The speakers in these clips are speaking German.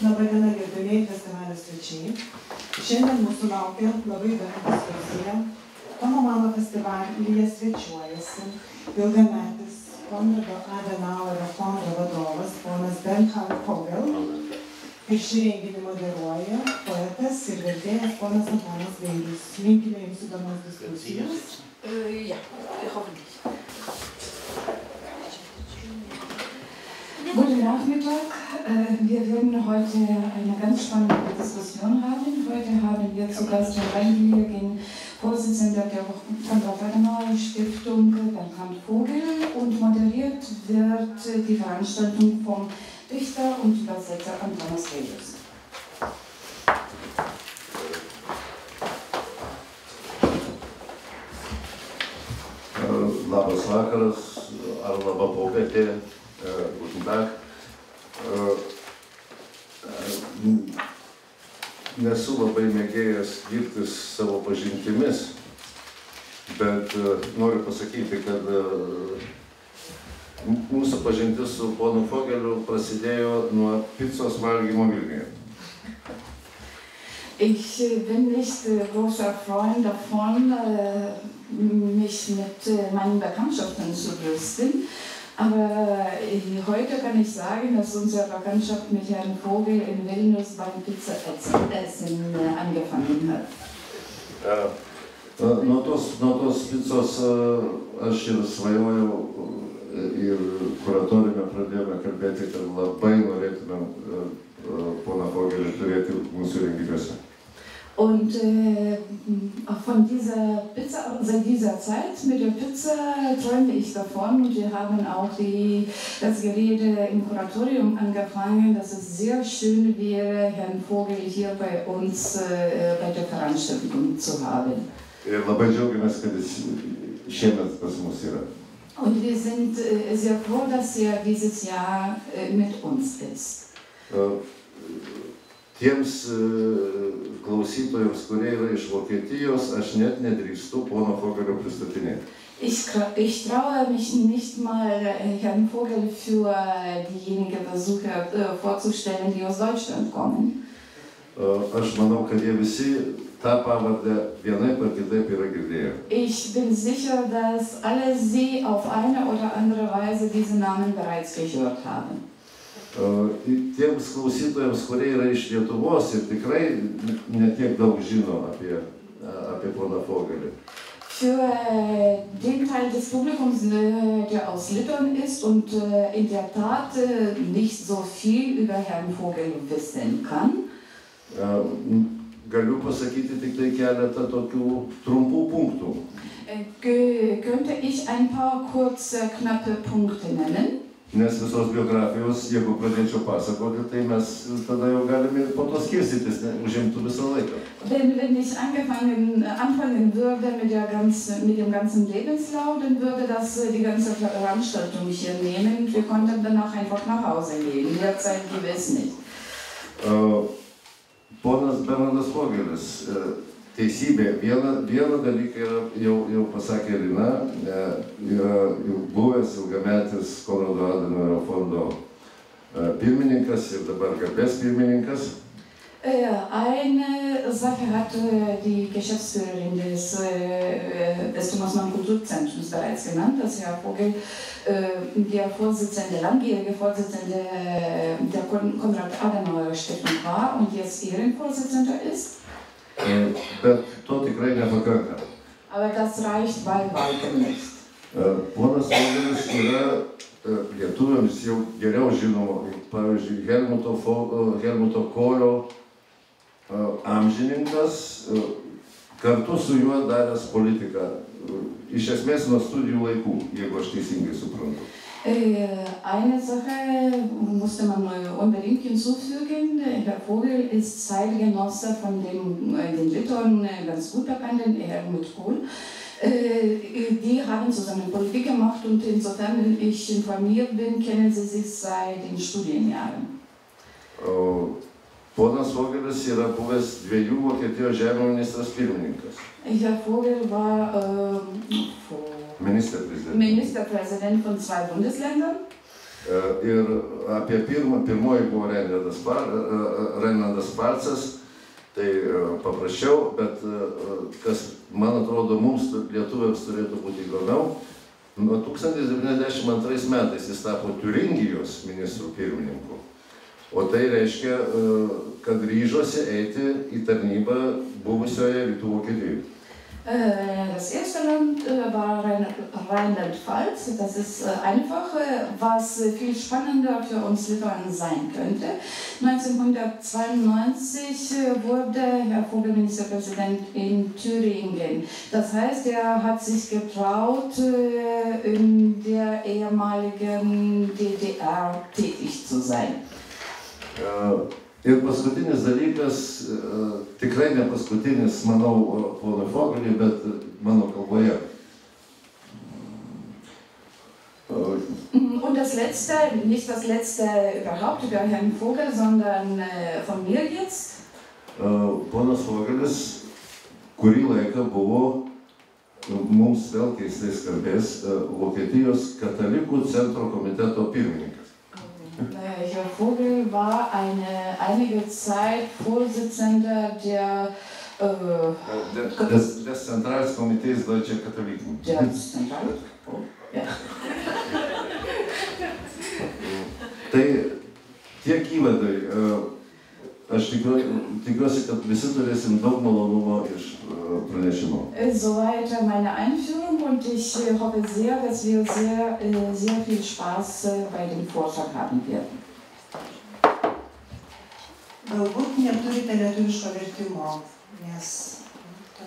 Labadiena gerbėmiai festivalio svečiai. Šiandien mūsų laukia labai įdomi diskusija. Tomo mano festivalyje svečiuojasi ilgametis Konrado Adenauerio fondo vadovas ponas Bernhard Kogel. Ir šį renginį moderuoja poetas ir vertėjas ponas Antanas Gailius. Linkime jums įdomios diskusijos. Äh, ja, hoffentlich. Guten Nachmittag. Äh, Wir werden heute eine ganz spannende Diskussion haben. Heute haben wir zu Gast den langjährigen Vorsitzenden der Konrad-Adenauer-Stiftung, Bernhard Vogel, und moderiert wird die Veranstaltung vom Dichter und Übersetzer Antanas Relius. Labas vakaras, ar laba popietė, guten Tag. Nesu labai mėgėjas girtis savo pažintimis, bet noriu pasakyti, kad mūsų pažintis su ponu Fogeliu prasidėjo nuo picos valgymo Vilniuje. Ich äh, bin nicht äh, großer Freund davon, äh, mich mit meinen Bekanntschaften zu brüsten. Aber äh, heute kann ich sagen, dass unsere Bekanntschaft mit Herrn Vogel in Vilnius beim Pizza-Essen äh, angefangen hat. Ja. Nuo tos, nuo tos picos aš ir svajojau ir kuratoriume pradėjome kalbėti, kad labai norėtumėm poną Fogelį turėti mūsų renginiuose. Und äh, von dieser Pizza, seit dieser Zeit mit der Pizza träume ich davon und wir haben auch die, das Gerede im Kuratorium angefangen, dass es sehr schön wäre, Herrn Vogel hier bei uns äh, bei der Veranstaltung zu haben. Yra. Und wir sind äh, sehr froh, dass er dieses Jahr äh, mit uns ist. Tiems klausytojams, kurie yra iš Vokietijos, aš net nedrįstu pono Fogelio pristatinėti. Ich, ich traue mich nicht mal, Herrn Vogel für diejenigen Besucher äh, vorzustellen, die aus Deutschland kommen. Aš manau, kad jie visi tą pavardę vienaip ar kitaip yra girdėję. Ich bin sicher, dass alle Sie auf eine oder andere Weise diesen Namen bereits gehört haben. Tiems klausytojams, kurie yra iš Lietuvos ir tikrai netiek daug žino apie, apie poną Fogelį. Für den Teil des Publikums, der aus Litauen ist und in der Tat nicht so viel über Herrn Vogel wissen kann, Galiu pasakyti tik tai keletą tokių trumpų punktų. könnte ich ein paar kurze, knappe Punkte nennen. Nes visos biografijos, jeigu pradėčiau pasakoti, tai mes tada jau galime po to skirstytis, ne, užimtų visą laiką. Wenn, wenn ich angefangen, anfangen würde mit, der ganzen, mit dem ganzen Lebenslauf, dann würde das die ganze Veranstaltung hier nehmen. Wir konnten danach einfach nach Hause gehen. Derzeit gewiss nicht. Uh, ponas Bernardas Fogelis, uh, teisybė, vieną, vieną dalyką yra, jau, jau pasakė Lina, yra jau buvęs ilgametis Konrado Adenauerio fondo pirmininkas ir dabar garbės pirmininkas. Eine Sache hat die Geschäftsführerin des, des Thomas Mann Kulturzentrums bereits genannt, dass Herr Vogel der Vorsitzende, langjährige Vorsitzende der Konrad-Adenauer Stiftung war und jetzt Ehrenvorsitzender ist. Bet to tikrai nepakanka. Aber das reicht bei weitem nicht. Ponas Vogelis yra lietuviams jau geriau žinomo, pavyzdžiui, Helmuto, Helmuto Kolio amžininkas, kartu su juo daręs politiką, iš esmės nuo studijų laikų, jeigu aš teisingai suprantu. Eine Sache musste man unbedingt hinzufügen. Herr Vogel ist Zeitgenosse von dem den Litauen ganz gut bekannten Helmut Kohl. Die haben zusammen Politik gemacht und insofern ich informiert bin, kennen sie sich seit den Studienjahren. Ponas Vogelis yra buvęs dviejų Vokietijos žemė ministras pirmininkas. Herr Vogel war äh, Ministerpräsident. Ministerpräsident von zwei Bundesländern. Ir apie pirmą, pirmoji buvo Reinaldas, Par, Reinaldas Parcas, tai paprasčiau, bet kas, man atrodo, mums lietuviams turėtų būti įdomiau, nuo 1092 metais jis tapo Turingijos ministrų pirmininku. O tai reiškia, kad ryžosi eiti į tarnybą buvusioje Rytų Vokietijoje. Das erste Land war Rheinland-Pfalz. Das ist einfach, was viel spannender für uns Litauen sein könnte. 1992 wurde Herr Vogel Ministerpräsident in Thüringen. Das heißt, er hat sich getraut, in der ehemaligen DDR tätig zu sein. Ir paskutinis dalykas, tikrai ne paskutinis, manau, pono Fogelį, bet mano kalboje. Und das letzte, nicht das letzte überhaupt über Herrn Vogel, sondern von mir jetzt. Ponas Fogelis kurį laiką buvo, mums vėl keistai skambės, Vokietijos katalikų centro komiteto pirmininkas. Herr Vogel war eine, einige Zeit Vorsitzender der äh, des, des Zentralkomitees Deutsche Katholiken. Der Zentral? Oh, ja. tai tiek įvadai. Aš tikiuosi, kad visi turėsim daug malonumo iš pranešimo. Soweit meine Einführung und ich hoffe sehr, dass wir sehr, sehr viel Spaß bei dem Vortrag haben werden. Galbūt neturite lietuviško vertimo, nes to.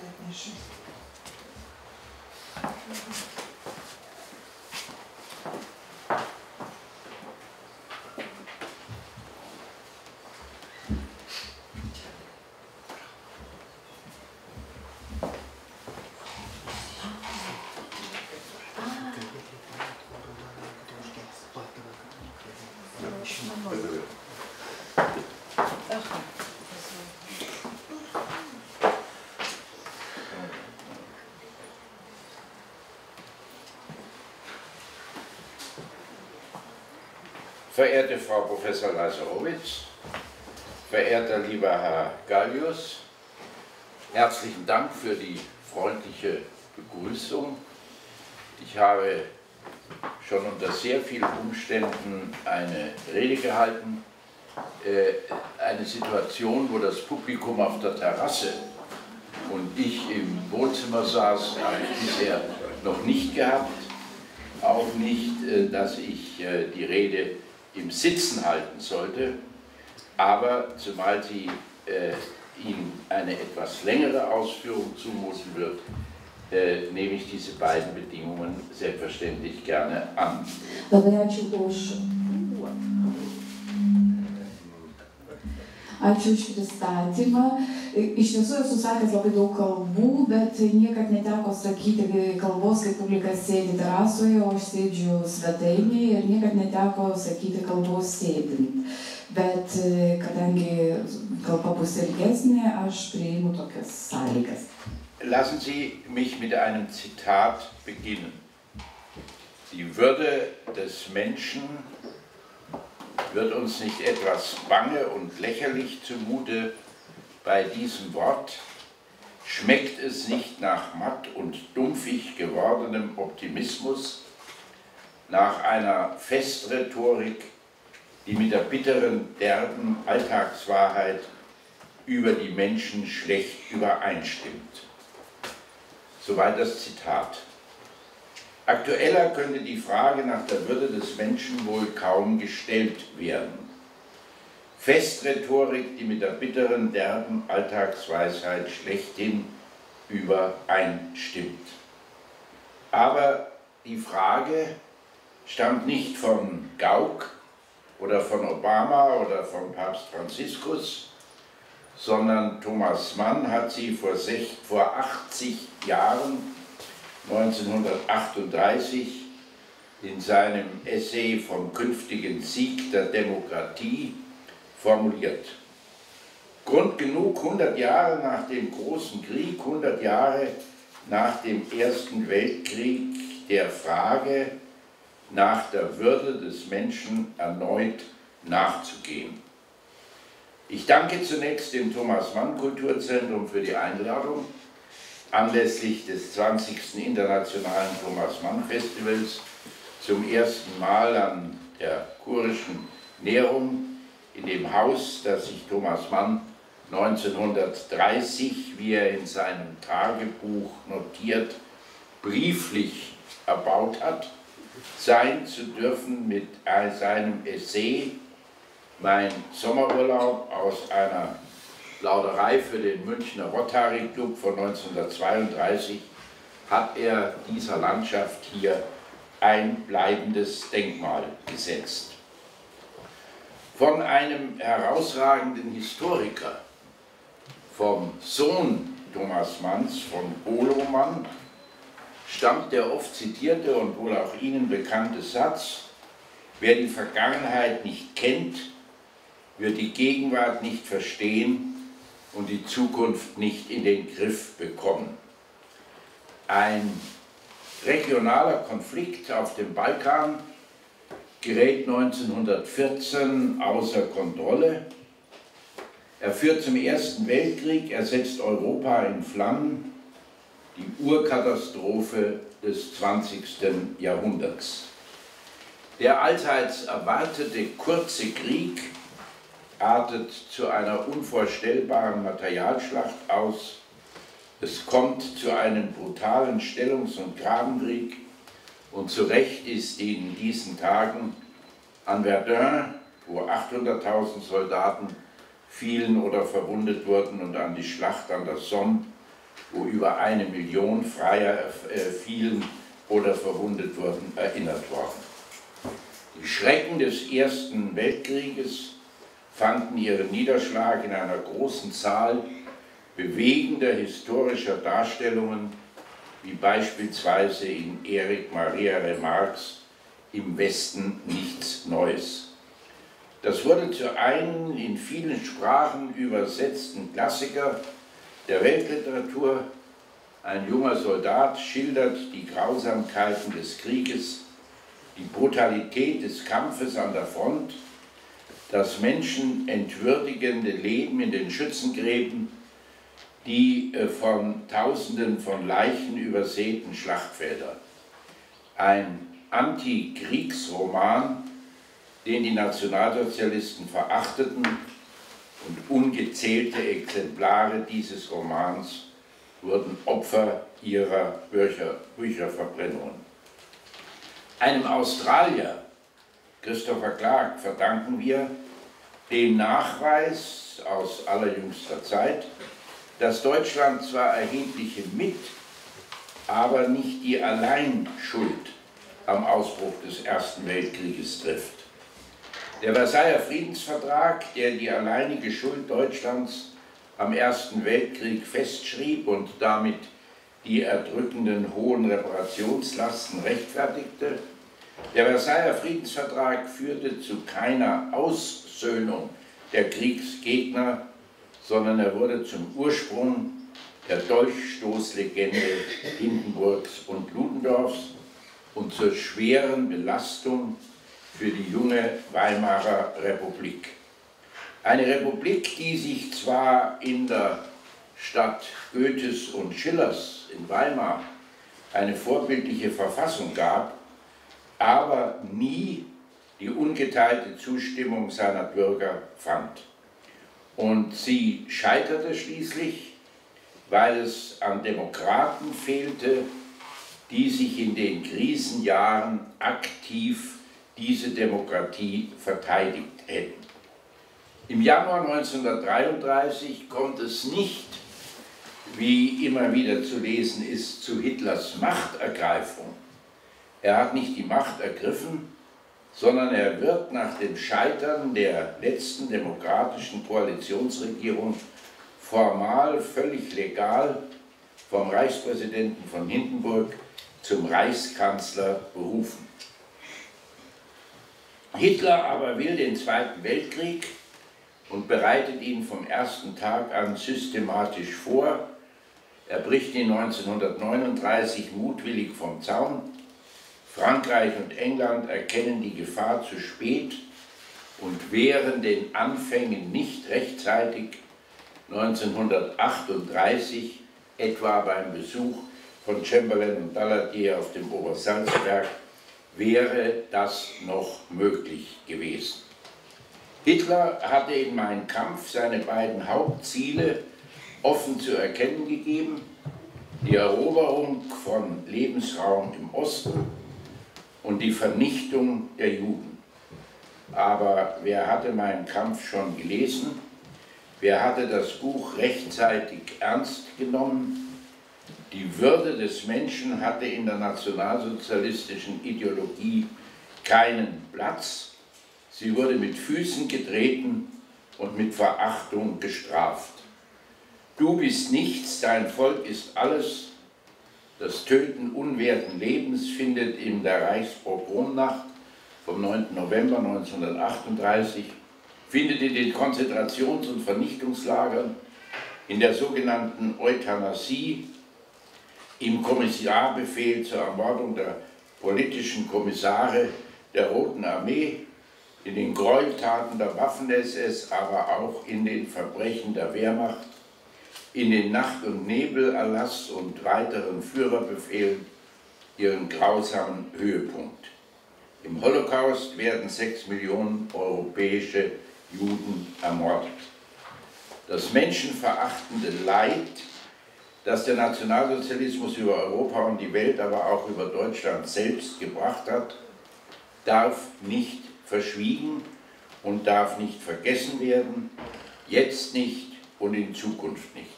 Verehrte Frau Professor Lazarowitz, verehrter lieber Herr Gallius, herzlichen Dank für die freundliche Begrüßung. Ich habe schon unter sehr vielen Umständen eine Rede gehalten, äh, eine Situation, wo das Publikum auf der Terrasse und ich im Wohnzimmer saß, habe ich bisher noch nicht gehabt. Auch nicht, äh, dass ich äh, die Rede im Sitzen halten sollte, aber zumal sie äh, ihm eine etwas längere Ausführung zumuten wird, äh, nehme ich diese beiden Bedingungen selbstverständlich gerne an. Ačiū už pristatymą. Iš tiesų esu sakęs labai daug kalbų, bet niekad neteko sakyti kalbos, kai publika sėdi terasoje, o aš sėdžiu svetainėje ir niekad neteko sakyti kalbos sėdint. Bet kadangi kalba bus ilgesnė, aš prieimu tokias sąlygas. Lassen Sie mich mit einem Zitat beginnen. Die Würde des Menschen Wird uns nicht etwas bange und lächerlich zumute bei diesem Wort? Schmeckt es nicht nach matt und dumpfig gewordenem Optimismus, nach einer Festrhetorik, die mit der bitteren, derben Alltagswahrheit über die Menschen schlecht übereinstimmt? Soweit das Zitat. Aktueller könnte die Frage nach der Würde des Menschen wohl kaum gestellt werden. Festrhetorik, die mit der bitteren, derben Alltagsweisheit schlechthin übereinstimmt. Aber die Frage stammt nicht von Gauck oder von Obama oder von Papst Franziskus, sondern Thomas Mann hat sie vor, 80 Jahren 1938 in seinem Essay vom künftigen Sieg der Demokratie formuliert. Grund genug, 100 Jahre nach dem Großen Krieg, 100 Jahre nach dem Ersten Weltkrieg, der Frage nach der Würde des Menschen erneut nachzugehen. Ich danke zunächst dem Thomas Mann Kulturzentrum für die Einladung anlässlich des 20. Internationalen Thomas Mann Festivals zum ersten Mal an der kurischen Nährung in dem Haus, das sich Thomas Mann 1930, wie er in seinem Tagebuch notiert, brieflich erbaut hat, sein zu dürfen mit seinem Essay Mein Sommerurlaub aus einer Lauderei für den Münchner Rotary Club von 1932 hat er dieser Landschaft hier ein bleibendes Denkmal gesetzt. Von einem herausragenden Historiker, vom Sohn Thomas Manns, von Olo Mann, stammt der oft zitierte und wohl auch Ihnen bekannte Satz, wer die Vergangenheit nicht kennt, wird die Gegenwart nicht verstehen und die Zukunft nicht in den Griff bekommen. Ein regionaler Konflikt auf dem Balkan gerät 1914 außer Kontrolle. Er führt zum Ersten Weltkrieg, er setzt Europa in Flammen, die Urkatastrophe des 20. Jahrhunderts. Der allseits erwartete kurze Krieg artet zu einer unvorstellbaren Materialschlacht aus. Es kommt zu einem brutalen Stellungs- und Grabenkrieg und zu Recht ist in diesen Tagen an Verdun, wo 800.000 Soldaten fielen oder verwundet wurden, und an die Schlacht an der Somme, wo über eine Million Freier äh, fielen oder verwundet wurden, erinnert worden. Die Schrecken des Ersten Weltkrieges fanden ihren Niederschlag in einer großen Zahl bewegender historischer Darstellungen, wie beispielsweise in Erich Maria Remarques Im Westen nichts Neues. Das wurde zu einem in vielen Sprachen übersetzten Klassiker der Weltliteratur. Ein junger Soldat schildert die Grausamkeiten des Krieges, die Brutalität des Kampfes an der Front das menschenentwürdigende Leben in den Schützengräben, die äh, von Tausenden von Leichen übersäten Schlachtfelder. Ein Antikriegsroman, den die Nationalsozialisten verachteten und ungezählte Exemplare dieses Romans wurden Opfer ihrer Bücher, Bücherverbrennungen. Einem Australier, Christopher Clark, verdanken wir, den Nachweis aus allerjüngster Zeit, dass Deutschland zwar erhebliche Mit-, aber nicht die Alleinschuld am Ausbruch des Ersten Weltkrieges trifft. Der Versailler Friedensvertrag, der die alleinige Schuld Deutschlands am Ersten Weltkrieg festschrieb und damit die erdrückenden hohen Reparationslasten rechtfertigte, der Versailler Friedensvertrag führte zu keiner Aus Aussöhnung der Kriegsgegner, sondern er wurde zum Ursprung der Dolchstoßlegende Hindenburgs und Ludendorffs und zur schweren Belastung für die junge Weimarer Republik. Eine Republik, die sich zwar in der Stadt Goethes und Schillers in Weimar eine vorbildliche Verfassung gab, aber nie die ungeteilte Zustimmung seiner Bürger fand. Und sie scheiterte schließlich, weil es an Demokraten fehlte, die sich in den Krisenjahren aktiv diese Demokratie verteidigt hätten. Im Januar 1933 kommt es nicht, wie immer wieder zu lesen ist, zu Hitlers Machtergreifung. Er hat nicht die Macht ergriffen, sondern er wird nach dem Scheitern der letzten demokratischen Koalitionsregierung formal völlig legal vom Reichspräsidenten von Hindenburg zum Reichskanzler berufen. Hitler aber will den Zweiten Weltkrieg und bereitet ihn vom ersten Tag an systematisch vor. Er bricht ihn 1939 mutwillig vom Zaun Frankreich und England erkennen die Gefahr zu spät und wehren den Anfängen nicht rechtzeitig 1938 etwa beim Besuch von Chamberlain und Daladier auf dem Obersalzberg wäre das noch möglich gewesen. Hitler hatte in Mein Kampf seine beiden Hauptziele offen zu erkennen gegeben, die Eroberung von Lebensraum im Osten und die Vernichtung der Juden. Aber wer hatte Mein Kampf schon gelesen? Wer hatte das Buch rechtzeitig ernst genommen? Die Würde des Menschen hatte in der nationalsozialistischen Ideologie keinen Platz. Sie wurde mit Füßen getreten und mit Verachtung gestraft. Du bist nichts, dein Volk ist alles. Das Töten unwerten Lebens findet in der Reichspogromnacht vom 9. November 1938, findet in den Konzentrations- und Vernichtungslagern, in der sogenannten Euthanasie im Kommissarbefehl zur Ermordung der politischen Kommissare der Roten Armee, in den Gräueltaten der Waffen-SS, aber auch in den Verbrechen der Wehrmacht, in den Nacht- und Nebelerlass und weiteren Führerbefehlen ihren grausamen Höhepunkt. Im Holocaust werden sechs Millionen europäische Juden ermordet. Das menschenverachtende Leid das der Nationalsozialismus über Europa und die Welt, aber auch über Deutschland selbst gebracht hat, darf nicht verschwiegen und darf nicht vergessen werden, jetzt nicht und in Zukunft nicht.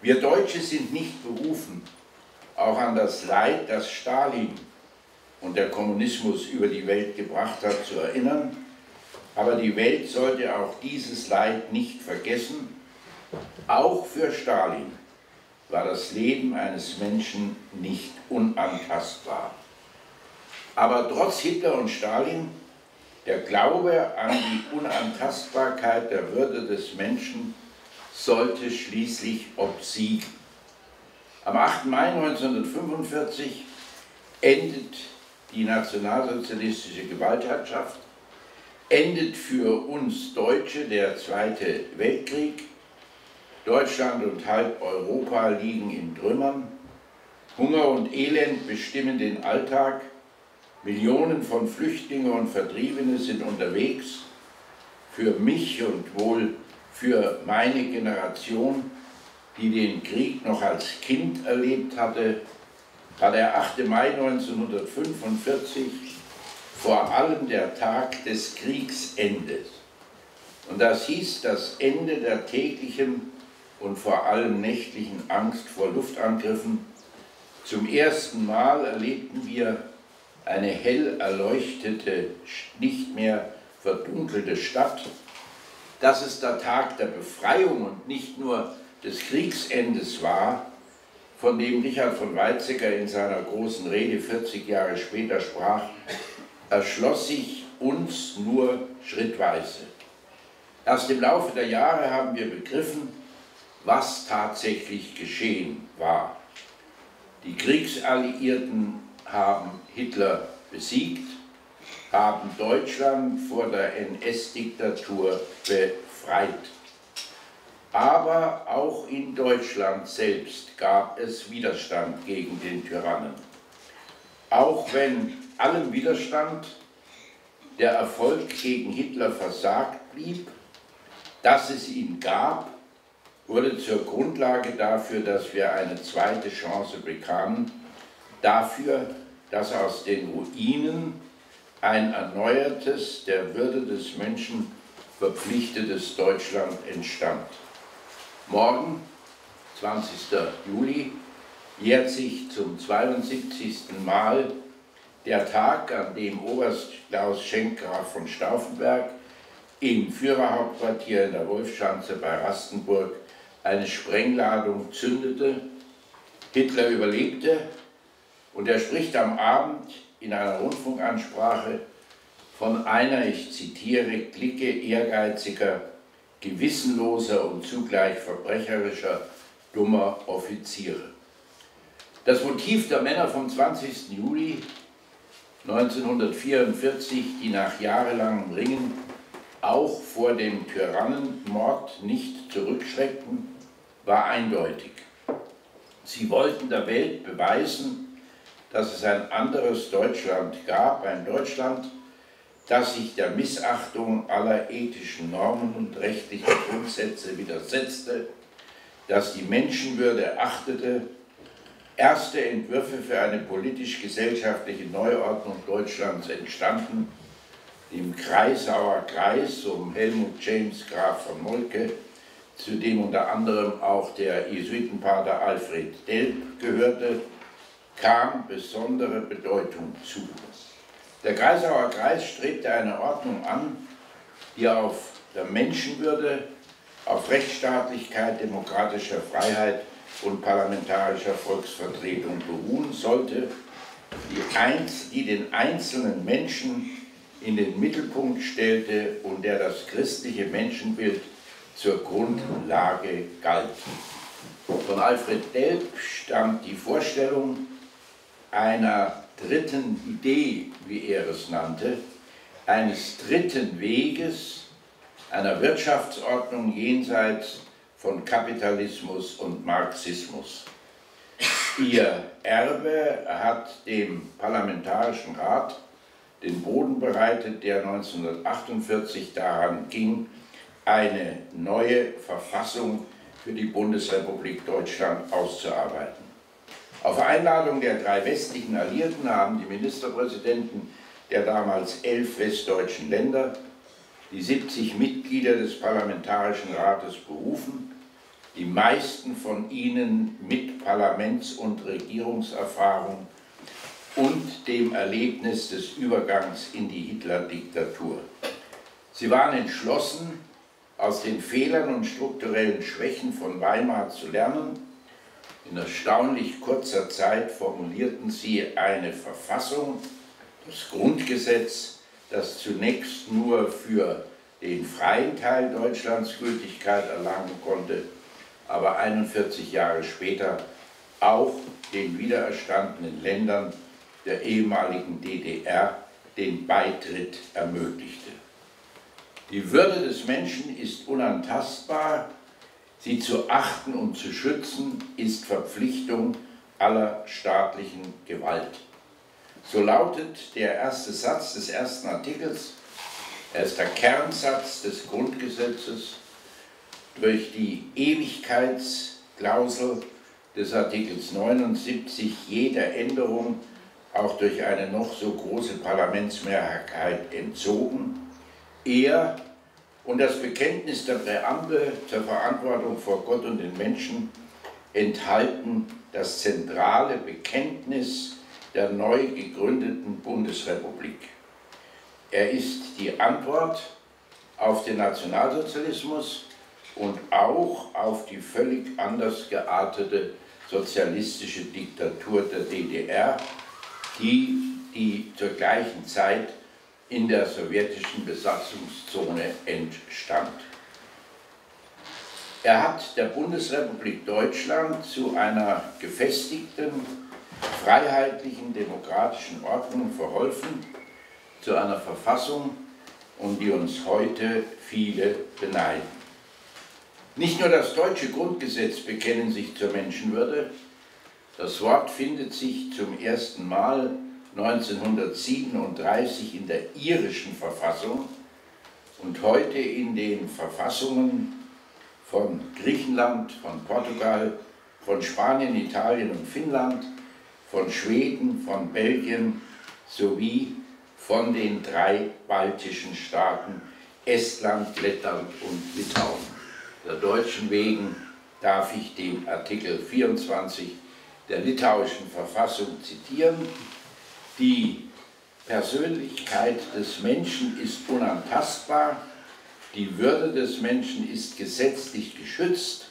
Wir Deutsche sind nicht berufen, auch an das Leid, das Stalin und der Kommunismus über die Welt gebracht hat, zu erinnern, aber die Welt sollte auch dieses Leid nicht vergessen, auch für Stalin war das Leben eines Menschen nicht unantastbar. Aber trotz Hitler und Stalin, der Glaube an die Unantastbarkeit der Würde des Menschen sollte schließlich obsiegen. Am 8. Mai 1945 endet die nationalsozialistische Gewaltherrschaft, endet für uns Deutsche der Zweite Weltkrieg Deutschland und halb Europa liegen in Trümmern. Hunger und Elend bestimmen den Alltag. Millionen von Flüchtlingen und Vertriebene sind unterwegs. Für mich und wohl für meine Generation, die den Krieg noch als Kind erlebt hatte, war der 8. Mai 1945 vor allem der Tag des Kriegsendes. Und das hieß das Ende der täglichen und vor allem nächtlichen Angst vor Luftangriffen. Zum ersten Mal erlebten wir eine hell erleuchtete, nicht mehr verdunkelte Stadt. Dass es der Tag der Befreiung und nicht nur des Kriegsendes war, von dem Richard von Weizsäcker in seiner großen Rede 40 Jahre später sprach, erschloss sich uns nur schrittweise. Erst im Laufe der Jahre haben wir begriffen, was tatsächlich geschehen war. Die Kriegsalliierten haben Hitler besiegt, haben Deutschland vor der NS-Diktatur befreit. Aber auch in Deutschland selbst gab es Widerstand gegen den Tyrannen. Auch wenn allem Widerstand der Erfolg gegen Hitler versagt blieb, dass es ihn gab, wurde zur Grundlage dafür, dass wir eine zweite Chance bekamen, dafür, dass aus den Ruinen ein erneuertes, der Würde des Menschen verpflichtetes Deutschland entstand. Morgen, 20. Juli, jährt sich zum 72. Mal der Tag, an dem Oberst Klaus Schenkgraf von Stauffenberg im Führerhauptquartier in der Wolfschanze bei Rastenburg eine Sprengladung zündete. Hitler überlebte und er spricht am Abend in einer Rundfunkansprache von einer, ich zitiere, Clique ehrgeiziger, gewissenloser und zugleich verbrecherischer, dummer Offiziere. Das Motiv der Männer vom 20. Juli 1944, die nach jahrelangem Ringen auch vor dem Tyrannenmord nicht zurückschreckten, war eindeutig. Sie wollten der Welt beweisen, dass es ein anderes Deutschland gab, ein Deutschland, das sich der Missachtung aller ethischen Normen und rechtlichen Grundsätze widersetzte, das die Menschenwürde achtete, erste Entwürfe für eine politisch-gesellschaftliche Neuordnung Deutschlands entstanden, im Kreisauer Kreis um Helmut James Graf von Molke, zu dem unter anderem auch der Jesuitenpater Alfred Delp gehörte, kam besondere Bedeutung zu. Der Kreisauer Kreis strebte eine Ordnung an, die auf der Menschenwürde, auf Rechtsstaatlichkeit, demokratischer Freiheit und parlamentarischer Volksvertretung beruhen sollte, die, einz, die den einzelnen Menschen in den Mittelpunkt stellte und der das christliche Menschenbild zur Grundlage galt. Von Alfred Delp stammt die Vorstellung einer dritten Idee, wie er es nannte, eines dritten Weges, einer Wirtschaftsordnung jenseits von Kapitalismus und Marxismus. Ihr Erbe hat dem Parlamentarischen Rat den Boden bereitet, der 1948 daran ging, eine neue Verfassung für die Bundesrepublik Deutschland auszuarbeiten. Auf Einladung der drei westlichen Alliierten haben die Ministerpräsidenten der damals elf westdeutschen Länder die 70 Mitglieder des Parlamentarischen Rates berufen, die meisten von ihnen mit Parlaments- und Regierungserfahrung und dem Erlebnis des Übergangs in die Hitler-Diktatur. Sie waren entschlossen, aus den Fehlern und strukturellen Schwächen von Weimar zu lernen. In erstaunlich kurzer Zeit formulierten sie eine Verfassung, das Grundgesetz, das zunächst nur für den freien Teil Deutschlands Gültigkeit erlangen konnte, aber 41 Jahre später auch den wiedererstandenen Ländern der ehemaligen DDR den Beitritt ermöglichte. Die Würde des Menschen ist unantastbar, sie zu achten und zu schützen ist Verpflichtung aller staatlichen Gewalt. So lautet der erste Satz des ersten Artikels, er ist der Kernsatz des Grundgesetzes, durch die Ewigkeitsklausel des Artikels 79 jeder Änderung auch durch eine noch so große Parlamentsmehrheit entzogen. Er und das Bekenntnis der Präambel zur Verantwortung vor Gott und den Menschen enthalten das zentrale Bekenntnis der neu gegründeten Bundesrepublik. Er ist die Antwort auf den Nationalsozialismus und auch auf die völlig anders geartete sozialistische Diktatur der DDR, die, die zur gleichen Zeit in der sowjetischen Besatzungszone entstand. Er hat der Bundesrepublik Deutschland zu einer gefestigten, freiheitlichen, demokratischen Ordnung verholfen, zu einer Verfassung, um die uns heute viele beneiden. Nicht nur das deutsche Grundgesetz bekennen sich zur Menschenwürde, das Wort findet sich zum ersten Mal 1937 in der irischen Verfassung und heute in den Verfassungen von Griechenland, von Portugal, von Spanien, Italien und Finnland, von Schweden, von Belgien sowie von den drei baltischen Staaten Estland, Lettland und Litauen. Der deutschen wegen darf ich den Artikel 24 der litauischen Verfassung zitieren. Die Persönlichkeit des Menschen ist unantastbar, die Würde des Menschen ist gesetzlich geschützt,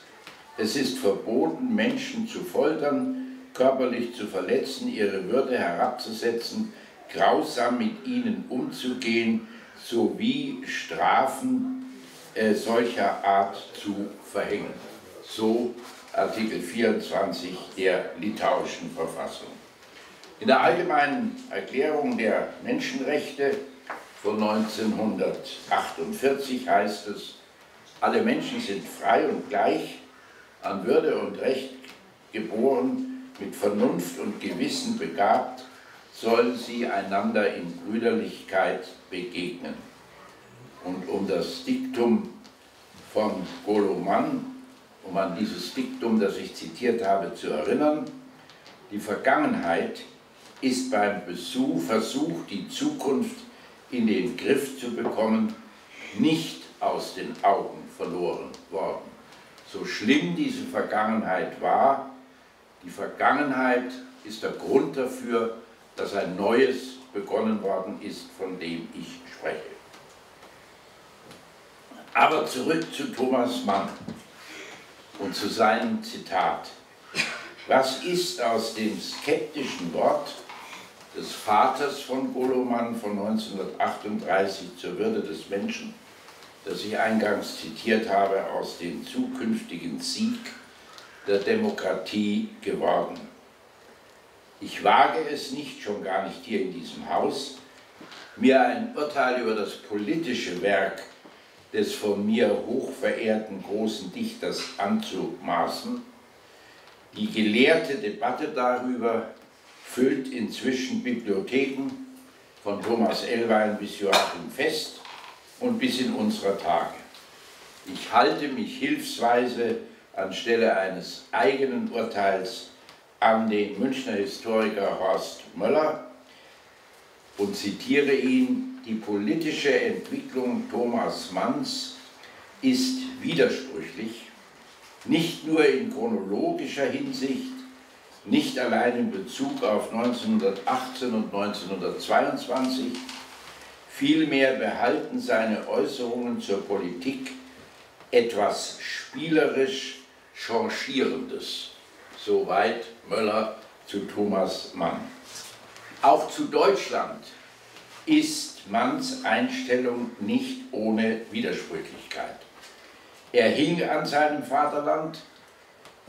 es ist verboten, Menschen zu foltern, körperlich zu verletzen, ihre Würde herabzusetzen, grausam mit ihnen umzugehen, sowie Strafen äh, solcher Art zu verhängen. So Artikel 24 der litauischen Verfassung. In der Allgemeinen Erklärung der Menschenrechte von 1948 heißt es, alle Menschen sind frei und gleich, an Würde und Recht geboren, mit Vernunft und Gewissen begabt, sollen sie einander in Brüderlichkeit begegnen. Und um das Diktum von Goloman, um an dieses Diktum, das ich zitiert habe, zu erinnern, die Vergangenheit ist beim Besuch, Versuch, die Zukunft in den Griff zu bekommen, nicht aus den Augen verloren worden. So schlimm diese Vergangenheit war, die Vergangenheit ist der Grund dafür, dass ein Neues begonnen worden ist, von dem ich spreche. Aber zurück zu Thomas Mann und zu seinem Zitat. Was ist aus dem skeptischen Wort des Vaters von Goloman von 1938 zur Würde des Menschen, das ich eingangs zitiert habe, aus dem zukünftigen Sieg der Demokratie geworden? Ich wage es nicht, schon gar nicht hier in diesem Haus, mir ein Urteil über das politische Werk des von mir hochverehrten großen Dichters anzumaßen. Die gelehrte Debatte darüber füllt inzwischen Bibliotheken von Thomas Elwein bis Joachim Fest und bis in unsere Tage. Ich halte mich hilfsweise anstelle eines eigenen Urteils an den Münchner Historiker Horst Möller und zitiere ihn, die politische Entwicklung Thomas Manns ist widersprüchlich, nicht nur in chronologischer Hinsicht, nicht allein in Bezug auf 1918 und 1922, vielmehr behalten seine Äußerungen zur Politik etwas spielerisch Changierendes. Soweit Möller zu Thomas Mann. Auch zu Deutschland ist Manns Einstellung nicht ohne Widersprüchlichkeit. Er hing an seinem Vaterland,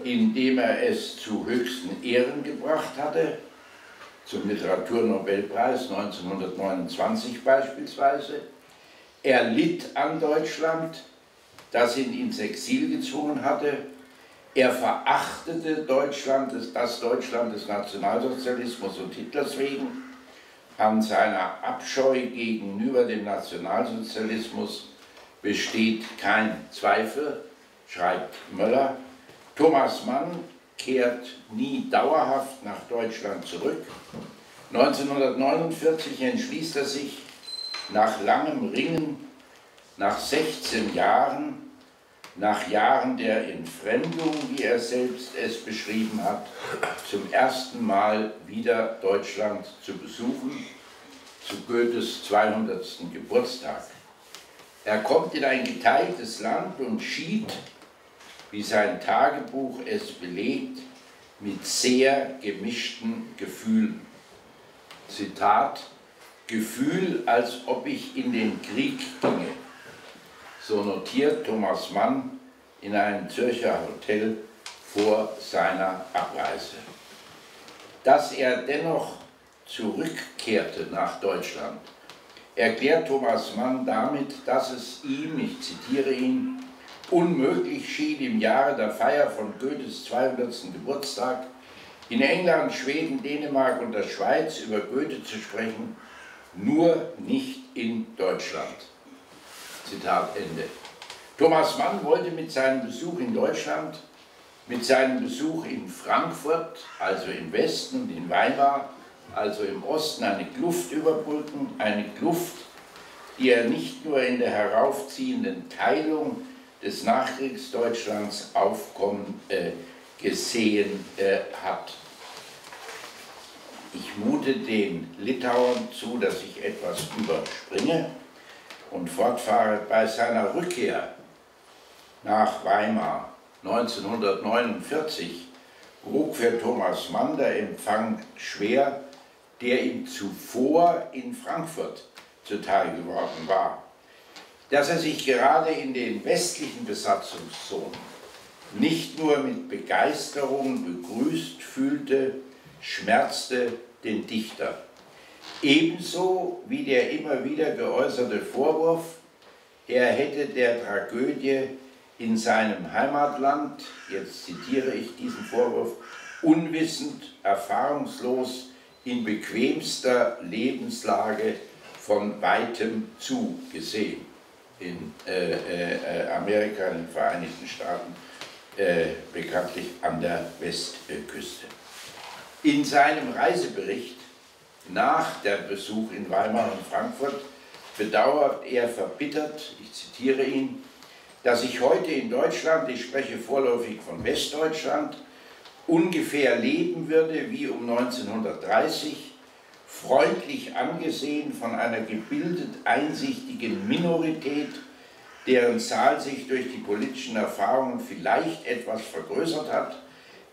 indem er es zu höchsten Ehren gebracht hatte, zum Literaturnobelpreis 1929 beispielsweise. Er litt an Deutschland, das ihn ins Exil gezwungen hatte. Er verachtete Deutschland, das Deutschland des Nationalsozialismus und Hitlers wegen. An seiner Abscheu gegenüber dem Nationalsozialismus besteht kein Zweifel, schreibt Möller. Thomas Mann kehrt nie dauerhaft nach Deutschland zurück. 1949 entschließt er sich nach langem Ringen, nach 16 Jahren, nach Jahren der Entfremdung, wie er selbst es beschrieben hat, zum ersten Mal wieder Deutschland zu besuchen, zu Goethes 200. Geburtstag. Er kommt in ein geteiltes Land und schied wie sein Tagebuch es belegt, mit sehr gemischten Gefühlen. Zitat, Gefühl, als ob ich in den Krieg ginge. So notiert Thomas Mann in einem Zürcher Hotel vor seiner Abreise. Dass er dennoch zurückkehrte nach Deutschland, erklärt Thomas Mann damit, dass es ihm, ich zitiere ihn, unmöglich schien im Jahre der Feier von Goethes 200. Geburtstag in England, Schweden, Dänemark und der Schweiz über Goethe zu sprechen, nur nicht in Deutschland. Zitat Ende. Thomas Mann wollte mit seinem Besuch in Deutschland, mit seinem Besuch in Frankfurt, also im Westen und in Weimar, also im Osten, eine Kluft überbrücken, eine Kluft, die er nicht nur in der heraufziehenden Teilung des Nachkriegsdeutschlands aufkommen äh, gesehen äh, hat. Ich mute den Litauern zu, dass ich etwas überspringe und fortfahre. Bei seiner Rückkehr nach Weimar 1949 wog für Thomas Mann der Empfang schwer, der ihm zuvor in Frankfurt zuteil geworden war dass er sich gerade in den westlichen Besatzungszonen nicht nur mit Begeisterung begrüßt fühlte, schmerzte den Dichter. Ebenso wie der immer wieder geäußerte Vorwurf, er hätte der Tragödie in seinem Heimatland, jetzt zitiere ich diesen Vorwurf, unwissend, erfahrungslos, in bequemster Lebenslage von weitem zugesehen. In äh, äh, Amerika, in den Vereinigten Staaten, äh, bekanntlich an der Westküste. In seinem Reisebericht nach der Besuch in Weimar und Frankfurt bedauert er verbittert, ich zitiere ihn, dass ich heute in Deutschland, ich spreche vorläufig von Westdeutschland, ungefähr leben würde wie um 1930, freundlich angesehen von einer gebildet einsichtigen Minorität, deren Zahl sich durch die politischen Erfahrungen vielleicht etwas vergrößert hat,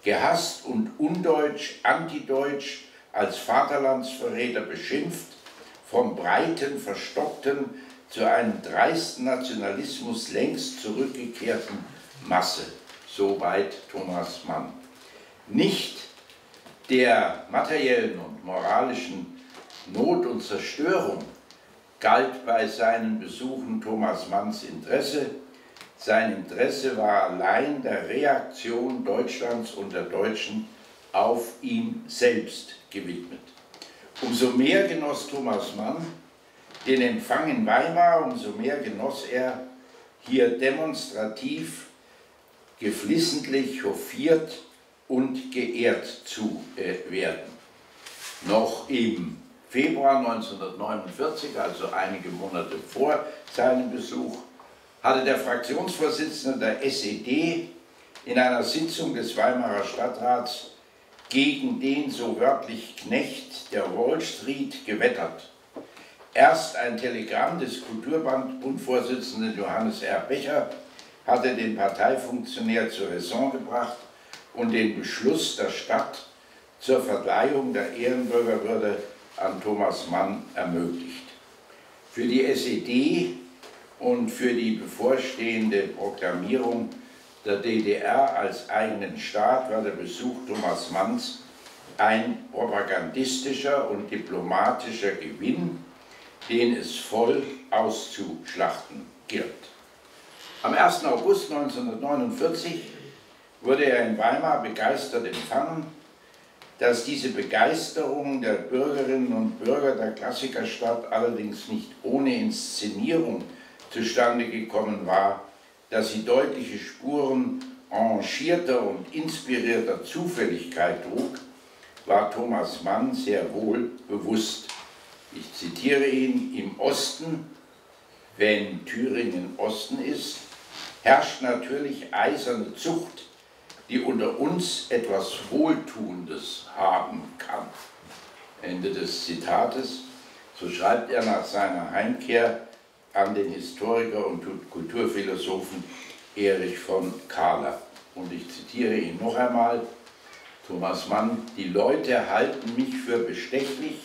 gehasst und undeutsch, antideutsch, als Vaterlandsverräter beschimpft, vom breiten, verstockten zu einem dreisten Nationalismus längst zurückgekehrten Masse. Soweit Thomas Mann. Nicht der materiellen und moralischen Not und Zerstörung galt bei seinen Besuchen Thomas Manns Interesse. Sein Interesse war allein der Reaktion Deutschlands und der Deutschen auf ihn selbst gewidmet. Umso mehr genoss Thomas Mann den Empfang in Weimar, umso mehr genoss er hier demonstrativ, geflissentlich hofiert und geehrt zu äh, werden. Noch im Februar 1949, also einige Monate vor seinem Besuch, hatte der Fraktionsvorsitzende der SED in einer Sitzung des Weimarer Stadtrats gegen den so wörtlich Knecht der Wall Street gewettert. Erst ein Telegramm des Kulturbundvorsitzenden Johannes R. Becher hatte den Parteifunktionär zur Raison gebracht und den Beschluss der Stadt zur Verleihung der Ehrenbürgerwürde an Thomas Mann ermöglicht. Für die SED und für die bevorstehende Proklamierung der DDR als eigenen Staat war der Besuch Thomas Manns ein propagandistischer und diplomatischer Gewinn, den es voll auszuschlachten gilt. Am 1. August 1949 wurde er in Weimar begeistert empfangen. Dass diese Begeisterung der Bürgerinnen und Bürger der Klassikerstadt allerdings nicht ohne Inszenierung zustande gekommen war, dass sie deutliche Spuren arrangierter und inspirierter Zufälligkeit trug, war Thomas Mann sehr wohl bewusst. Ich zitiere ihn, im Osten, wenn Thüringen Osten ist, herrscht natürlich eiserne Zucht, die unter uns etwas Wohltuendes haben kann. Ende des Zitates. So schreibt er nach seiner Heimkehr an den Historiker und Kulturphilosophen Erich von Kahler. Und ich zitiere ihn noch einmal, Thomas Mann, die Leute halten mich für bestechlich,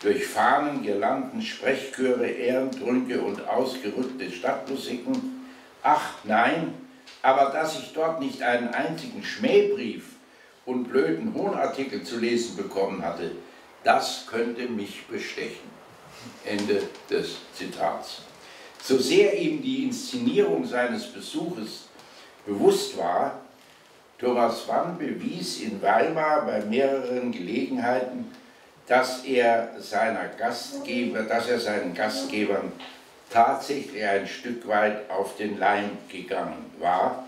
durch Fahnen, Girlanden, Sprechchöre, Ehrentrünke und ausgerückte Stadtmusiken. Ach nein, aber dass ich dort nicht einen einzigen Schmähbrief und blöden Hohnartikel zu lesen bekommen hatte, das könnte mich bestechen. Ende des Zitats. So sehr ihm die Inszenierung seines Besuches bewusst war, Thomas Mann bewies in Weimar bei mehreren Gelegenheiten, dass er, seiner Gastgeber, dass er seinen Gastgebern tatsächlich ein Stück weit auf den Leim gegangen war,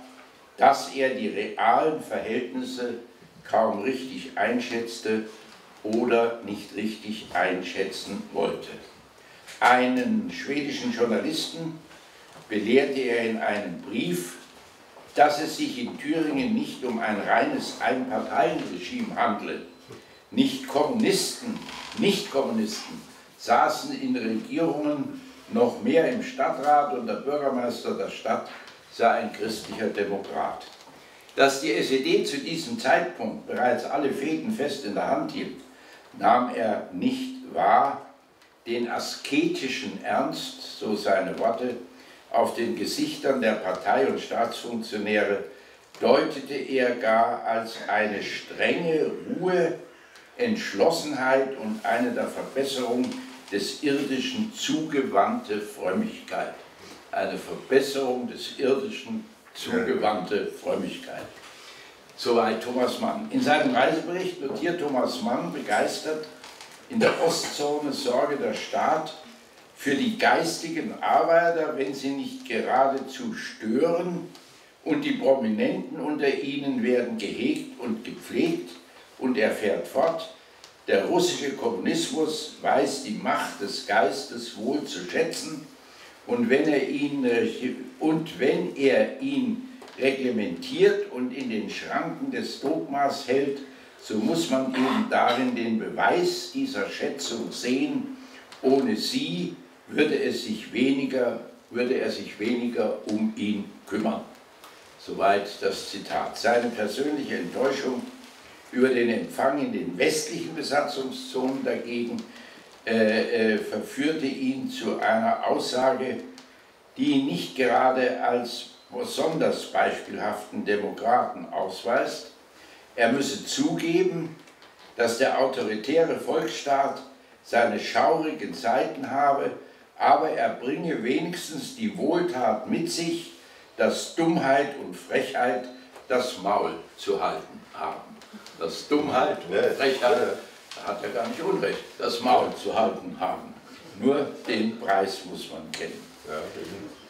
dass er die realen Verhältnisse kaum richtig einschätzte oder nicht richtig einschätzen wollte. Einen schwedischen Journalisten belehrte er in einem Brief, dass es sich in Thüringen nicht um ein reines Einparteienregime handle. Nicht Kommunisten, nicht Kommunisten saßen in Regierungen, noch mehr im Stadtrat und der Bürgermeister der Stadt sei ein christlicher Demokrat. Dass die SED zu diesem Zeitpunkt bereits alle Fäden fest in der Hand hielt, nahm er nicht wahr, den asketischen Ernst, so seine Worte, auf den Gesichtern der Partei- und Staatsfunktionäre deutete er gar als eine strenge Ruhe Entschlossenheit und eine der Verbesserung des Irdischen zugewandte Frömmigkeit. Eine Verbesserung des Irdischen zugewandte Frömmigkeit. Soweit Thomas Mann. In seinem Reisebericht notiert Thomas Mann begeistert, in der Ostzone sorge der Staat für die geistigen Arbeiter, wenn sie nicht geradezu stören, und die Prominenten unter ihnen werden gehegt und gepflegt. Und er fährt fort, der russische Kommunismus weiß die Macht des Geistes wohl zu schätzen und wenn er ihn, äh, und wenn er ihn reglementiert und in den Schranken des Dogmas hält, so muss man eben darin den Beweis dieser Schätzung sehen. Ohne sie würde, es sich weniger, würde er sich weniger um ihn kümmern. Soweit das Zitat. Seine persönliche Enttäuschung über den Empfang in den westlichen Besatzungszonen dagegen äh, äh, verführte ihn zu einer Aussage, die ihn nicht gerade als besonders beispielhaften Demokraten ausweist. Er müsse zugeben, dass der autoritäre Volksstaat seine schaurigen Zeiten habe, aber er bringe wenigstens die Wohltat mit sich, dass Dummheit und Frechheit das Maul zu halten haben dass Dummheit und Frechheit, da hat er gar nicht Unrecht, das Maul zu halten haben. Nur den Preis muss man kennen.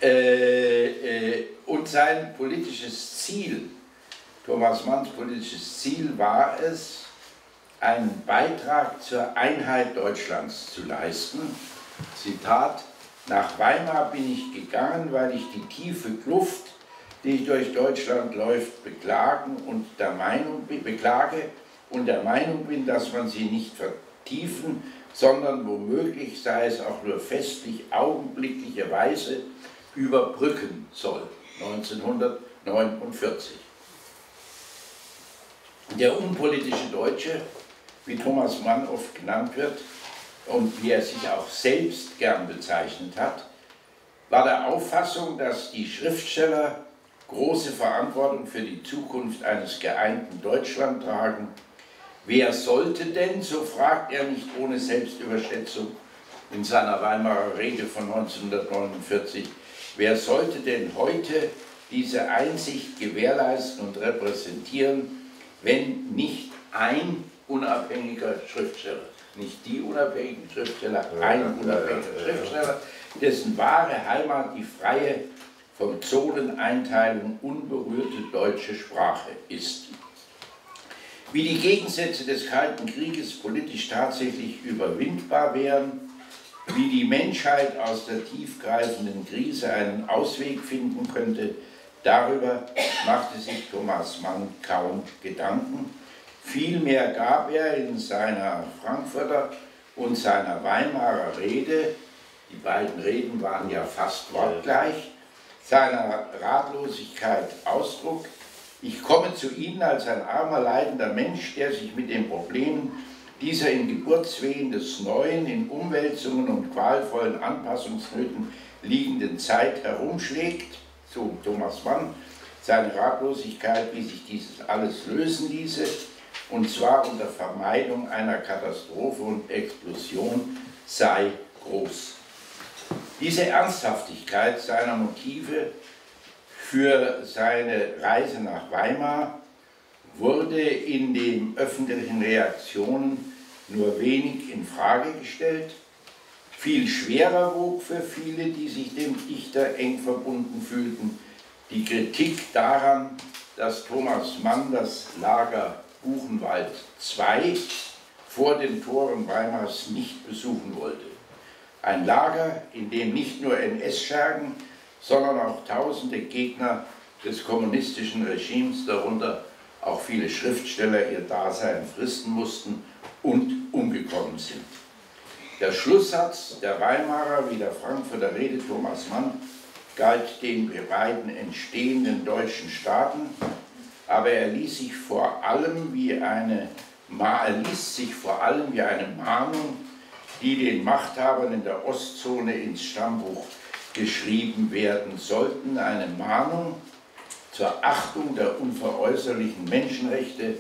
Äh, äh, und sein politisches Ziel, Thomas Manns politisches Ziel war es, einen Beitrag zur Einheit Deutschlands zu leisten. Zitat, nach Weimar bin ich gegangen, weil ich die tiefe Kluft die durch Deutschland läuft, beklagen und der Meinung, beklage und der Meinung bin, dass man sie nicht vertiefen, sondern womöglich sei es auch nur festlich augenblicklicherweise überbrücken soll. 1949. Der unpolitische Deutsche, wie Thomas Mann oft genannt wird und wie er sich auch selbst gern bezeichnet hat, war der Auffassung, dass die Schriftsteller große Verantwortung für die Zukunft eines geeinten Deutschland tragen. Wer sollte denn, so fragt er nicht ohne Selbstüberschätzung in seiner Weimarer Rede von 1949, wer sollte denn heute diese Einsicht gewährleisten und repräsentieren, wenn nicht ein unabhängiger Schriftsteller, nicht die unabhängigen Schriftsteller, ein unabhängiger Schriftsteller, dessen wahre Heimat die freie von Zoneneinteilung unberührte deutsche Sprache ist. Wie die Gegensätze des Kalten Krieges politisch tatsächlich überwindbar wären, wie die Menschheit aus der tiefgreifenden Krise einen Ausweg finden könnte, darüber machte sich Thomas Mann kaum Gedanken. Vielmehr gab er in seiner Frankfurter und seiner Weimarer Rede, die beiden Reden waren ja fast wortgleich, seiner Ratlosigkeit Ausdruck. Ich komme zu Ihnen als ein armer, leidender Mensch, der sich mit den Problemen dieser in Geburtswehen des Neuen, in Umwälzungen und qualvollen Anpassungsnöten liegenden Zeit herumschlägt, so Thomas Mann, seine Ratlosigkeit, wie sich dieses alles lösen ließe, und zwar unter Vermeidung einer Katastrophe und Explosion, sei groß. Diese Ernsthaftigkeit seiner Motive für seine Reise nach Weimar wurde in den öffentlichen Reaktionen nur wenig in Frage gestellt. Viel schwerer wog für viele, die sich dem Dichter eng verbunden fühlten, die Kritik daran, dass Thomas Mann das Lager Buchenwald II vor den Toren Weimars nicht besuchen wollte. Ein Lager, in dem nicht nur NS-Schergen, sondern auch tausende Gegner des kommunistischen Regimes, darunter auch viele Schriftsteller, ihr Dasein fristen mussten und umgekommen sind. Der Schlusssatz der Weimarer wie der Frankfurter Rede Thomas Mann galt den beiden entstehenden deutschen Staaten, aber er ließ sich vor allem wie eine, er ließ sich vor allem wie eine Mahnung die den Machthabern in der Ostzone ins Stammbuch geschrieben werden sollten, eine Mahnung zur Achtung der unveräußerlichen Menschenrechte,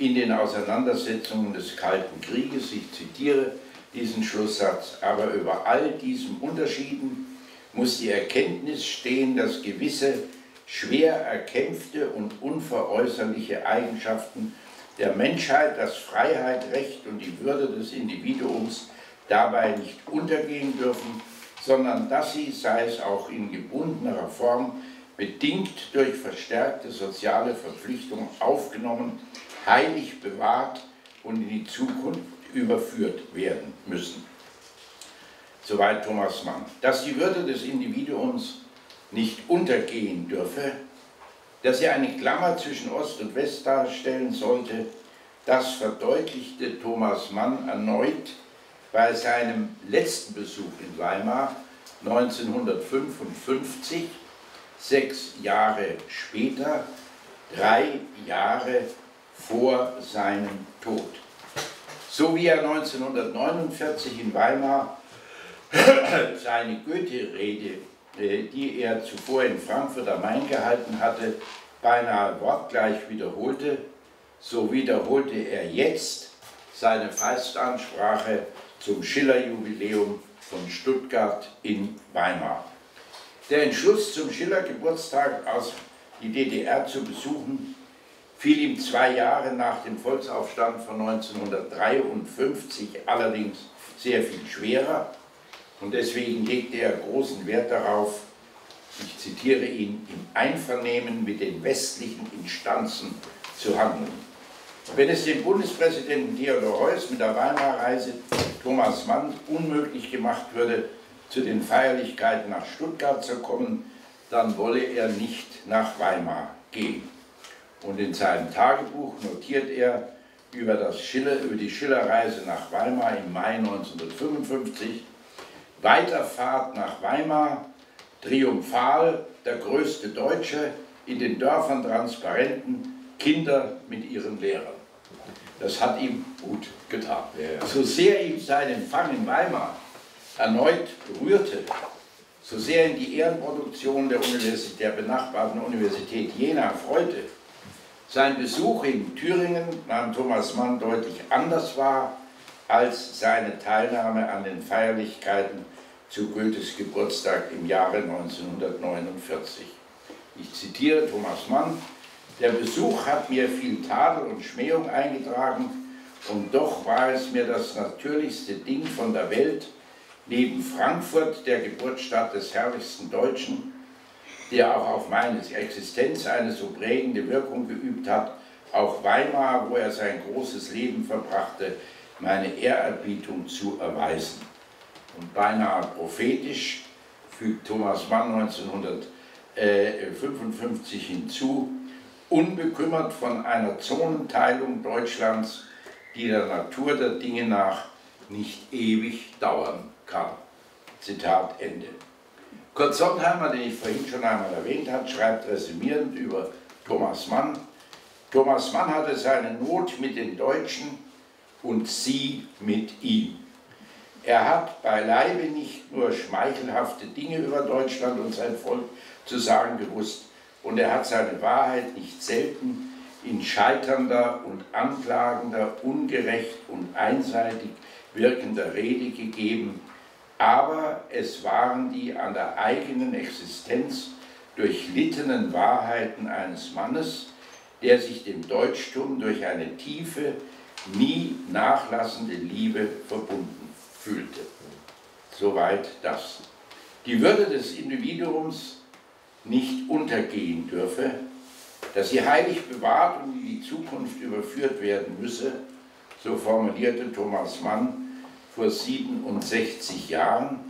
in den Auseinandersetzungen des Kalten Krieges. Ich zitiere diesen Schlusssatz. Aber über all diesen Unterschieden muss die Erkenntnis stehen, dass gewisse schwer erkämpfte und unveräußerliche Eigenschaften der Menschheit, dass Freiheit, Recht und die Würde des Individuums dabei nicht untergehen dürfen, sondern dass sie, sei es auch in gebundener Form, bedingt durch verstärkte soziale Verpflichtungen aufgenommen, heilig bewahrt und in die Zukunft überführt werden müssen. Soweit Thomas Mann. Dass die Würde des Individuums nicht untergehen dürfe, dass sie eine Klammer zwischen Ost und West darstellen sollte, das verdeutlichte Thomas Mann erneut bei seinem letzten Besuch in Weimar 1955, sechs Jahre später, drei Jahre vor seinem Tod. So wie er 1949 in Weimar seine Goethe-Rede, äh, die er zuvor in Frankfurt am Main gehalten hatte, beinahe wortgleich wiederholte, so wiederholte er jetzt seine Festansprache zum Schiller-Jubiläum von Stuttgart in Weimar. Der Entschluss zum Schiller-Geburtstag aus die DDR zu besuchen, fiel ihm zwei Jahre nach dem Volksaufstand von 1953 allerdings sehr viel schwerer und deswegen legte er großen Wert darauf, ich zitiere ihn, im Einvernehmen mit den westlichen Instanzen zu handeln. Wenn es dem Bundespräsidenten Theodor Heuss mit der Weimarreise Thomas Mann unmöglich gemacht würde, zu den Feierlichkeiten nach Stuttgart zu kommen, dann wolle er nicht nach Weimar gehen. Und in seinem Tagebuch notiert er über, das Schiller, über die Schillerreise nach Weimar im Mai 1955, Weiterfahrt nach Weimar, triumphal, der größte Deutsche, in den Dörfern Transparenten, Kinder mit ihren Lehrern. Das hat ihm gut getan. Ja. So sehr ihm sein Empfang in Weimar erneut berührte, so sehr ihn die Ehrenproduktion der, Universität, der benachbarten Universität Jena freute, sein Besuch in Thüringen nahm Thomas Mann deutlich anders wahr als seine Teilnahme an den Feierlichkeiten zu Goethes Geburtstag im Jahre 1949. Ich zitiere Thomas Mann, der Besuch hat mir viel Tadel und Schmähung eingetragen und doch war es mir das natürlichste Ding von der Welt, neben Frankfurt, der Geburtsstadt des herrlichsten Deutschen, der auch auf meine Existenz eine so prägende Wirkung geübt hat, auch Weimar, wo er sein großes Leben verbrachte, meine Ehrerbietung zu erweisen. Und beinahe prophetisch fügt Thomas Mann 1955 hinzu, unbekümmert von einer Zonenteilung Deutschlands, die der Natur der Dinge nach nicht ewig dauern kann. Zitat Ende. Kurt Sontheimer, den ich vorhin schon einmal erwähnt habe, schreibt resümierend über Thomas Mann. Thomas Mann hatte seine Not mit den Deutschen und sie mit ihm. Er hat beileibe nicht nur schmeichelhafte Dinge über Deutschland und sein Volk zu sagen gewusst, und er hat seine Wahrheit nicht selten in scheiternder und anklagender, ungerecht und einseitig wirkender Rede gegeben, aber es waren die an der eigenen Existenz durchlittenen Wahrheiten eines Mannes, der sich dem Deutschtum durch eine tiefe, nie nachlassende Liebe verbunden fühlte. Soweit das. Die Würde des Individuums nicht untergehen dürfe, dass sie heilig bewahrt und in die Zukunft überführt werden müsse, so formulierte Thomas Mann vor 67 Jahren,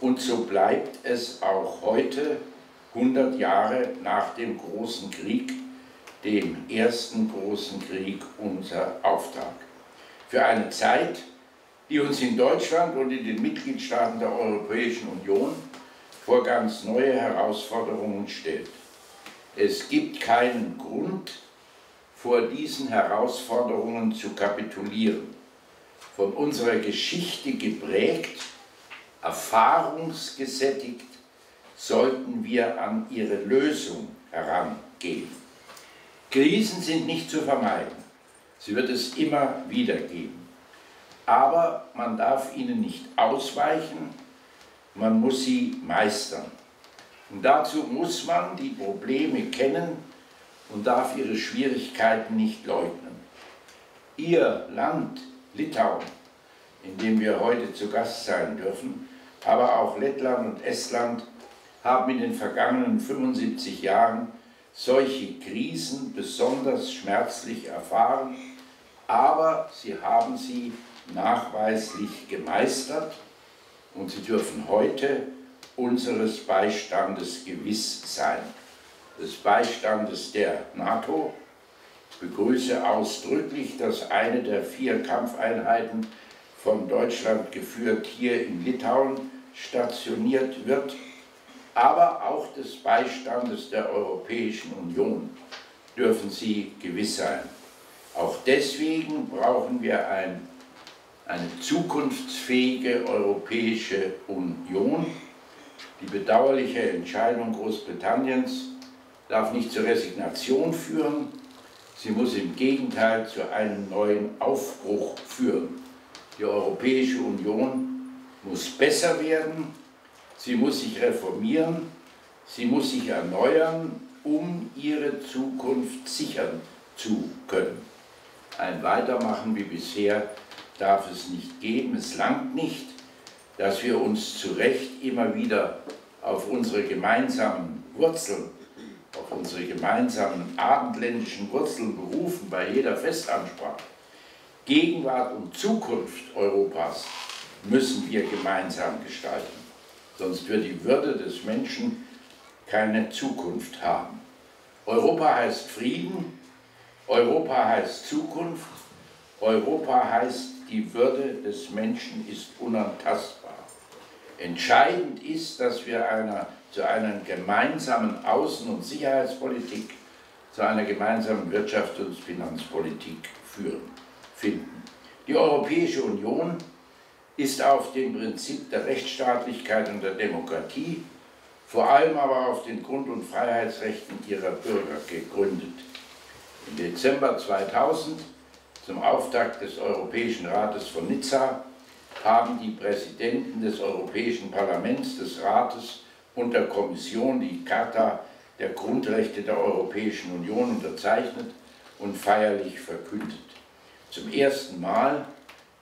und so bleibt es auch heute, 100 Jahre nach dem großen Krieg, dem ersten großen Krieg, unser Auftrag. Für eine Zeit, die uns in Deutschland und in den Mitgliedstaaten der Europäischen Union vor ganz neue Herausforderungen stellt. Es gibt keinen Grund, vor diesen Herausforderungen zu kapitulieren. Von unserer Geschichte geprägt, erfahrungsgesättigt, sollten wir an ihre Lösung herangehen. Krisen sind nicht zu vermeiden, Sie wird es immer wieder geben. Aber man darf ihnen nicht ausweichen, man muss sie meistern. Und dazu muss man die Probleme kennen und darf ihre Schwierigkeiten nicht leugnen. Ihr Land, Litauen, in dem wir heute zu Gast sein dürfen, aber auch Lettland und Estland haben in den vergangenen 75 Jahren solche Krisen besonders schmerzlich erfahren, aber sie haben sie nachweislich gemeistert und sie dürfen heute unseres Beistandes gewiss sein, des Beistandes der NATO. Ich begrüße ausdrücklich, dass eine der vier Kampfeinheiten von Deutschland geführt hier in Litauen stationiert wird, aber auch des Beistandes der Europäischen Union dürfen Sie gewiss sein. Auch deswegen brauchen wir ein, eine zukunftsfähige Europäische Union. Die bedauerliche Entscheidung Großbritanniens darf nicht zur Resignation führen, sie muss im Gegenteil zu einem neuen Aufbruch führen. Die Europäische Union muss besser werden, sie muss sich reformieren, sie muss sich erneuern, um ihre Zukunft sichern zu können. Ein Weitermachen wie bisher darf es nicht geben, es langt nicht, dass wir uns zu Recht immer wieder auf unsere gemeinsamen Wurzeln, auf unsere gemeinsamen abendländischen Wurzeln berufen bei jeder Festansprache. Gegenwart und Zukunft Europas müssen wir gemeinsam gestalten, sonst wird die Würde des Menschen keine Zukunft haben. Europa heißt Frieden, Europa heißt Zukunft, Europa heißt, die Würde des Menschen ist unantastbar. Entscheidend ist, dass wir einer, zu einer gemeinsamen Außen- und Sicherheitspolitik, zu einer gemeinsamen Wirtschafts- und Finanzpolitik führen, finden. Die Europäische Union ist auf dem Prinzip der Rechtsstaatlichkeit und der Demokratie, vor allem aber auf den Grund- und Freiheitsrechten ihrer Bürger gegründet. Im Dezember 2000, zum Auftakt des Europäischen Rates von Nizza, haben die Präsidenten des Europäischen Parlaments, des Rates und der Kommission die Charta der Grundrechte der Europäischen Union unterzeichnet und feierlich verkündet. Zum ersten Mal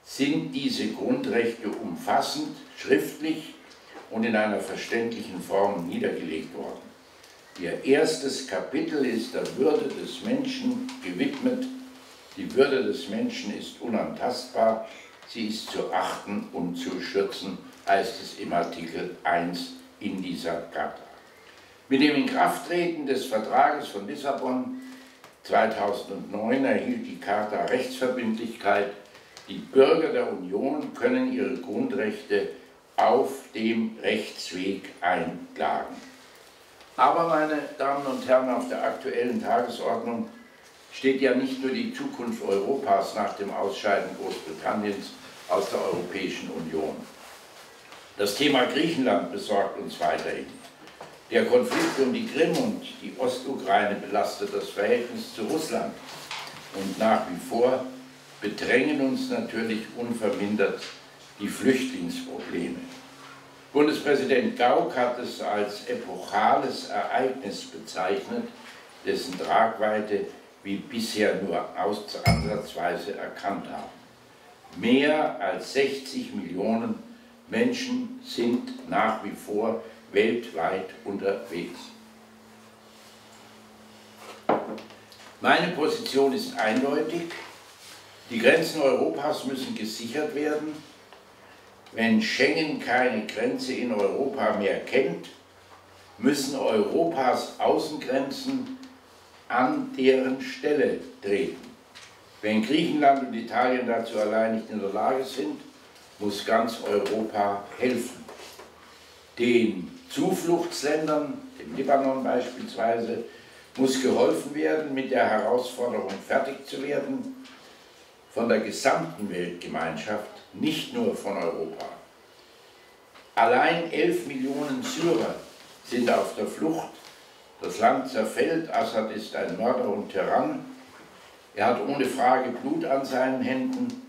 sind diese Grundrechte umfassend, schriftlich und in einer verständlichen Form niedergelegt worden. Ihr erstes Kapitel ist der Würde des Menschen gewidmet. Die Würde des Menschen ist unantastbar sie ist zu achten und zu schützen, heißt es im Artikel 1 in dieser Charta. Mit dem Inkrafttreten des Vertrages von Lissabon 2009 erhielt die Charta Rechtsverbindlichkeit. Die Bürger der Union können ihre Grundrechte auf dem Rechtsweg einklagen. Aber, meine Damen und Herren, auf der aktuellen Tagesordnung steht ja nicht nur die Zukunft Europas nach dem Ausscheiden Großbritanniens aus der Europäischen Union. Das Thema Griechenland besorgt uns weiterhin. Der Konflikt um die Krim und die Ostukraine belastet das Verhältnis zu Russland. Und nach wie vor bedrängen uns natürlich unvermindert die Flüchtlingsprobleme. Bundespräsident Gauck hat es als epochales Ereignis bezeichnet, dessen Tragweite wie bisher nur ansatzweise erkannt haben. Mehr als 60 Millionen Menschen sind nach wie vor weltweit unterwegs. Meine Position ist eindeutig. Die Grenzen Europas müssen gesichert werden. Wenn Schengen keine Grenze in Europa mehr kennt, müssen Europas Außengrenzen an deren Stelle treten. Wenn Griechenland und Italien dazu allein nicht in der Lage sind, muss ganz Europa helfen. Den Zufluchtsländern, dem Libanon beispielsweise, muss geholfen werden, mit der Herausforderung fertig zu werden, von der gesamten Weltgemeinschaft, nicht nur von Europa. Allein 11 Millionen Syrer sind auf der Flucht das Land zerfällt, Assad ist ein Mörder und Tyrann. Er hat ohne Frage Blut an seinen Händen.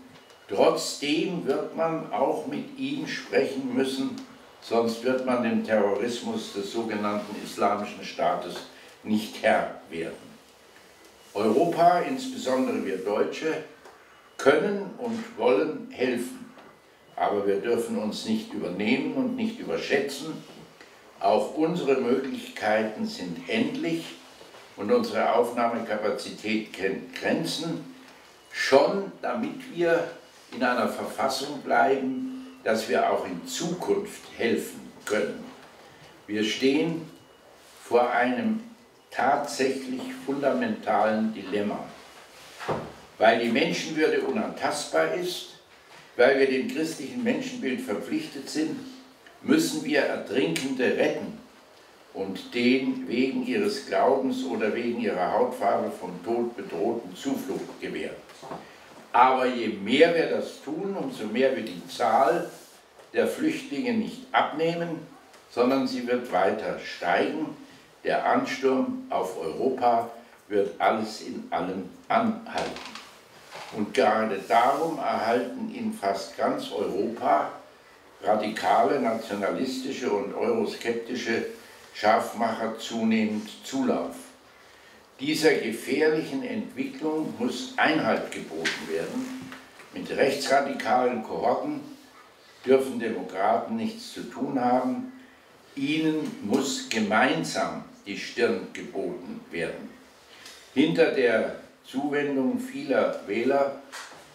Trotzdem wird man auch mit ihm sprechen müssen, sonst wird man dem Terrorismus des sogenannten Islamischen Staates nicht Herr werden. Europa, insbesondere wir Deutsche, können und wollen helfen. Aber wir dürfen uns nicht übernehmen und nicht überschätzen. Auch unsere Möglichkeiten sind endlich und unsere Aufnahmekapazität kennt Grenzen, schon damit wir in einer Verfassung bleiben, dass wir auch in Zukunft helfen können. Wir stehen vor einem tatsächlich fundamentalen Dilemma. Weil die Menschenwürde unantastbar ist, weil wir dem christlichen Menschenbild verpflichtet sind, müssen wir Ertrinkende retten und den wegen ihres Glaubens oder wegen ihrer Hautfarbe vom Tod bedrohten Zuflucht gewähren. Aber je mehr wir das tun, umso mehr wird die Zahl der Flüchtlinge nicht abnehmen, sondern sie wird weiter steigen. Der Ansturm auf Europa wird alles in allem anhalten. Und gerade darum erhalten in fast ganz Europa radikale, nationalistische und euroskeptische Scharfmacher zunehmend Zulauf. Dieser gefährlichen Entwicklung muss Einhalt geboten werden. Mit rechtsradikalen Kohorten dürfen Demokraten nichts zu tun haben. Ihnen muss gemeinsam die Stirn geboten werden. Hinter der Zuwendung vieler Wähler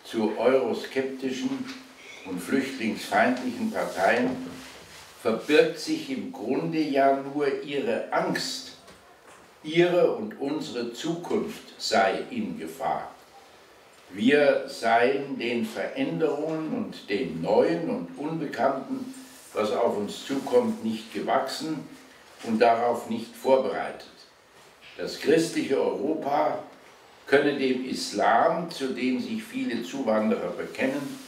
zu euroskeptischen und flüchtlingsfeindlichen Parteien verbirgt sich im Grunde ja nur ihre Angst, ihre und unsere Zukunft sei in Gefahr. Wir seien den Veränderungen und dem Neuen und Unbekannten, was auf uns zukommt, nicht gewachsen und darauf nicht vorbereitet. Das christliche Europa könne dem Islam, zu dem sich viele Zuwanderer bekennen,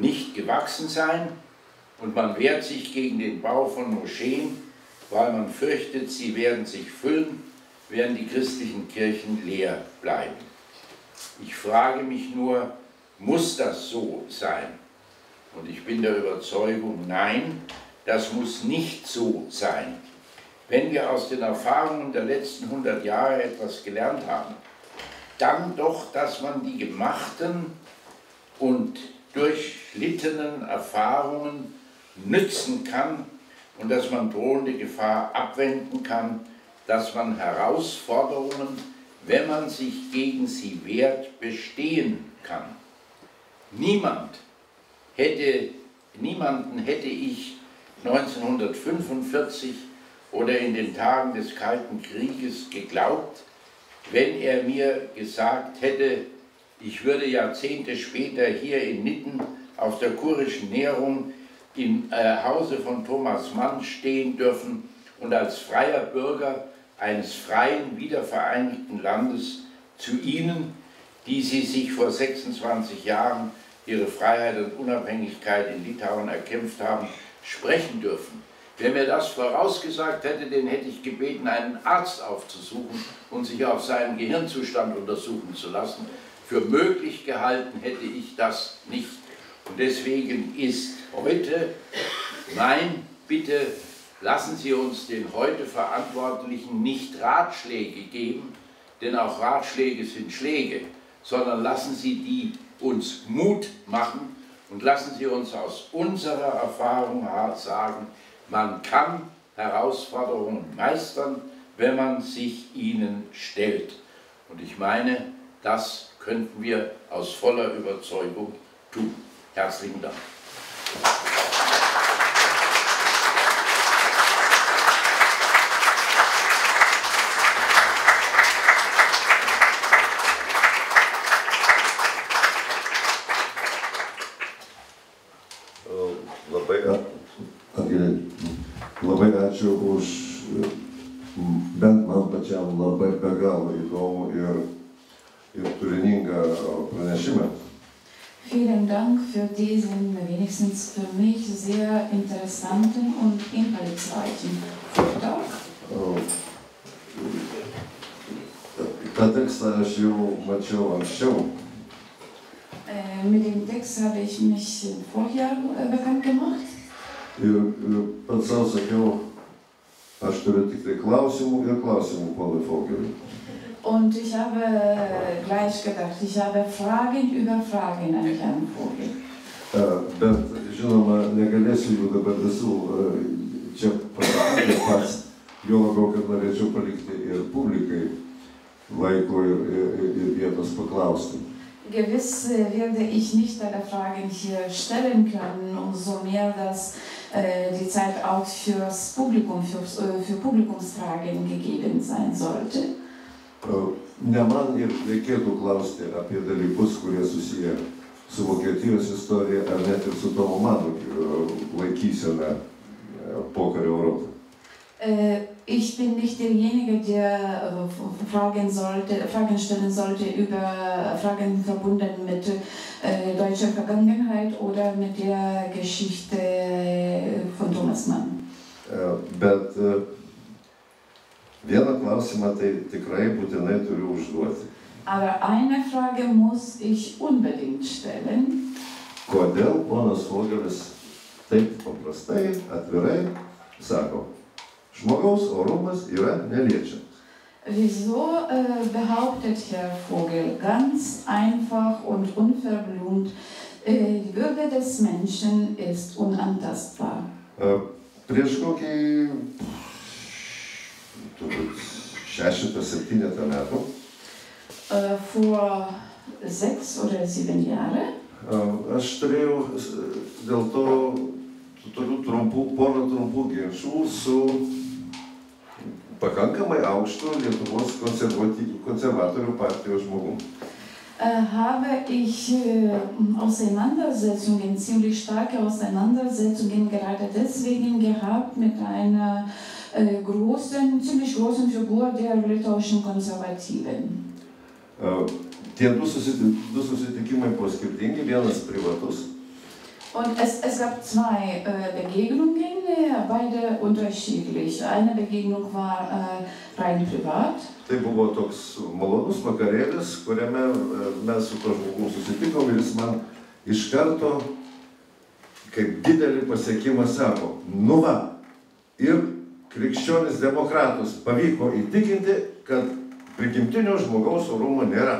nicht gewachsen sein und man wehrt sich gegen den Bau von Moscheen, weil man fürchtet, sie werden sich füllen, während die christlichen Kirchen leer bleiben. Ich frage mich nur, muss das so sein? Und ich bin der Überzeugung, nein, das muss nicht so sein. Wenn wir aus den Erfahrungen der letzten 100 Jahre etwas gelernt haben, dann doch, dass man die gemachten und durchschlittenen Erfahrungen nützen kann und dass man drohende Gefahr abwenden kann, dass man Herausforderungen, wenn man sich gegen sie wehrt, bestehen kann. Niemand hätte, niemanden hätte ich 1945 oder in den Tagen des Kalten Krieges geglaubt, wenn er mir gesagt hätte, ich würde Jahrzehnte später hier in Nitten auf der kurischen Nährung im äh, Hause von Thomas Mann stehen dürfen und als freier Bürger eines freien, wiedervereinigten Landes zu Ihnen, die Sie sich vor 26 Jahren Ihre Freiheit und Unabhängigkeit in Litauen erkämpft haben, sprechen dürfen. Wer mir das vorausgesagt hätte, den hätte ich gebeten, einen Arzt aufzusuchen und sich auf seinen Gehirnzustand untersuchen zu lassen. Für möglich gehalten hätte ich das nicht. Und deswegen ist heute mein Bitte, lassen Sie uns den heute Verantwortlichen nicht Ratschläge geben, denn auch Ratschläge sind Schläge, sondern lassen Sie die uns Mut machen und lassen Sie uns aus unserer Erfahrung sagen, man kann Herausforderungen meistern, wenn man sich ihnen stellt. Und ich meine, das könnten wir aus voller Überzeugung tun. Herzlichen Dank. ačiū už bent man pačiam labai be galo įdomų ir, ir turiningą pranešimą. Vielen Dank für diesen wenigstens für mich sehr interessanten und inhaltsreichen Vortrag. mačiau anksčiau. Äh, mit dem Text habe ich mich vorher äh, bekannt gemacht. Ir, ir pats savo sakiau, aš turiu tik tai klausimų ir klausimų ponui Fogeliui. Und ich habe äh, gleich gedacht, ich habe Fragen über Fragen an Herrn Vogel. Žinoma, negalėsiu jų dabar visų čia pasakyti pats, jo labiau, kad norėčiau palikti ir publikai laiko ir, ir, ir vietos paklausti. Gewiss äh, werde ich nicht alle Fragen hier stellen können, umso mehr, dass äh, die Zeit auch fürs Publikum, fürs, äh, für Publikumsfragen gegeben sein sollte. E, Ne man ir reikėtų klausti apie dalykus, kurie susiję su Vokietijos istorija ar net ir su Tomo Mano e, laikysena e, pokario Europoje. Äh, ich bin nicht derjenige, der äh, Fragen, sollte, Fragen stellen sollte über Fragen verbunden mit äh, deutscher Vergangenheit oder mit der Geschichte von Thomas Mann. Bet vieną klausimą tai tikrai būtinai turiu užduoti. Aber eine Frage muss ich unbedingt stellen. Kodėl ponas Vogelis taip paprastai, atvirai sako, žmogaus orumas yra neliečiamas. Wieso äh, behauptet Herr Vogel ganz einfach und unverblumt, äh, die Würde des Menschen ist unantastbar? E, Prieš kokį vor sechs oder sieben Jahren aš turėjau s- dėl to tų tokių trumpų, porą trumpų ginčių su pakankamai aukštu Lietuvos konservatorių partijos žmogum. äh, habe ich äh, Auseinandersetzungen, ziemlich starke Auseinandersetzungen gerade deswegen gehabt mit einer äh, großen, ziemlich großen Figur der litauischen Konservativen. E, Tie du, susiti, du susitikimai buvo skirtingi, vienas privatus, Und es, es gab zwei äh, Begegnungen, beide unterschiedlich. Eine Begegnung war äh, rein privat. tai buvo toks malonus vakarėlis, kuriame mes su to žmogu susitikom ir jis man iš karto kaip didelį pasiekimą sako, nu va, ir krikščionis demokratus pavyko įtikinti, kad prigimtinio žmogaus orumo nėra.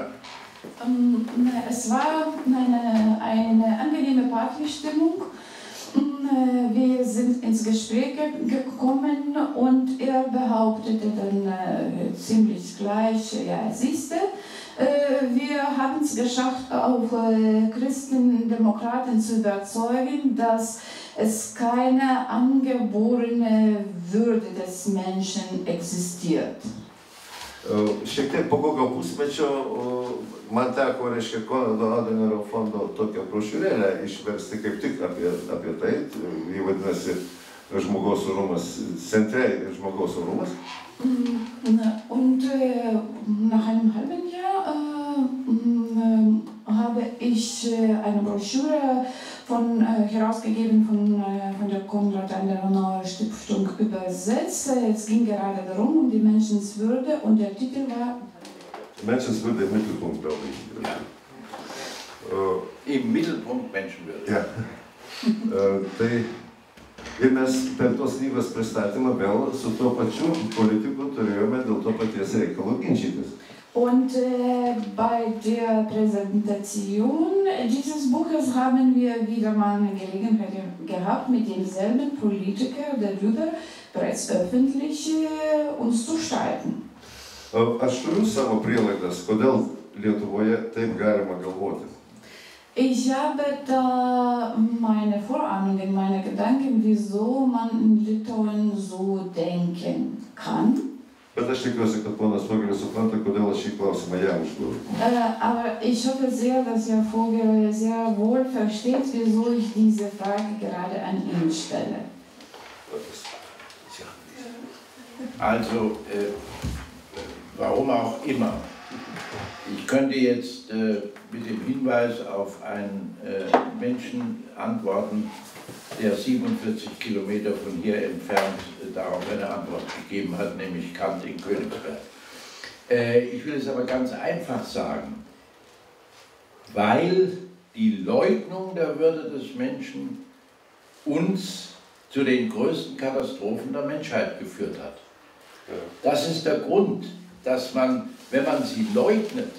Na, es war eine, eine angenehme Partystimmung. Wir sind ins Gespräch ge- gekommen und er behauptete dann äh, ziemlich gleich, ja, siehste, äh, wir haben es geschafft, auch äh, Christendemokraten zu überzeugen, dass es keine angeborene Würde des Menschen existiert. Šiek tiek po kokio pusmečio man teko, reiškia, Konrado Adenauerio fondo tokią brošiūrėlę išversti kaip tik apie, apie tai. Jį vadinasi žmogaus orumas, centre ir žmogaus orumas. Mm, Und äh, nach einem halben Jahr äh, äh, habe ich äh, eine Broschüre von, äh, herausgegeben von, äh, von der Konrad Adenauer Stiftung übersetzt. Äh, Es ging gerade darum, um die Menschenswürde und der Titel war Menschenswürde im Mittelpunkt, glaube ich. E, Im Mittelpunkt Menschenwürde. Ja. Tai ir mes per tos knygos pristatymą vėl su tuo pačiu politiku turėjome dėl to paties reikalo ginčytis. Und äh, bei der Präsentation dieses Buches haben wir wieder mal eine Gelegenheit gehabt, mit demselben Politiker darüber bereits öffentlich äh, uns zu streiten. Aš turiu savo prielaidas, kodėl Lietuvoje taip galima galvoti. Ich habe da meine Vorahnungen, meine Gedanken, wieso man in Litauen so denken kann. Aber ich hoffe sehr, dass Herr Vogel sehr wohl versteht, wieso ich diese Frage gerade an ihn stelle. Also, äh, warum auch immer. Ich könnte jetzt äh, mit dem Hinweis auf einen äh, Menschen antworten, der 47 Kilometer von hier entfernt darauf eine Antwort gegeben hat, nämlich Kant in Königsberg. Äh, ich will es aber ganz einfach sagen, weil die Leugnung der Würde des Menschen uns zu den größten Katastrophen der Menschheit geführt hat. Das ist der Grund, dass man, wenn man sie leugnet,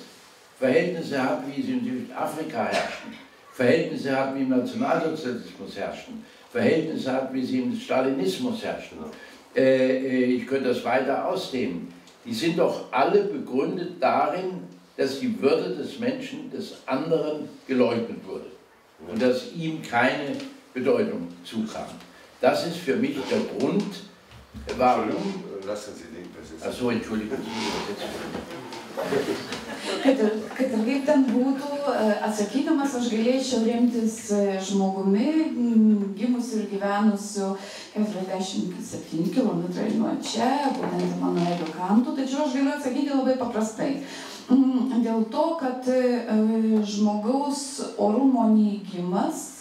Verhältnisse hat, wie sie in Südafrika herrschen, Verhältnisse hat, wie im Nationalsozialismus herrschen, Verhältnisse hat, wie sie im Stalinismus herrschen. Äh, äh, ich könnte das weiter ausdehnen. Die sind doch alle begründet darin, dass die Würde des Menschen, des anderen geleugnet wurde und dass ihm keine Bedeutung zukam. Das ist für mich der Grund, warum. Lassen Sie den Präsidenten. Achso, Entschuldigung. Kad ir, kad ir kaip ten būtų, e, atsakydamas aš galėčiau remtis e, žmogumi gimusiu ir gyvenusiu 47 km nuo čia, būtent Manuelio kantų, tačiau aš galiu atsakyti labai paprastai. Mm, Dėl to, kad e, žmogaus orumo neįgymas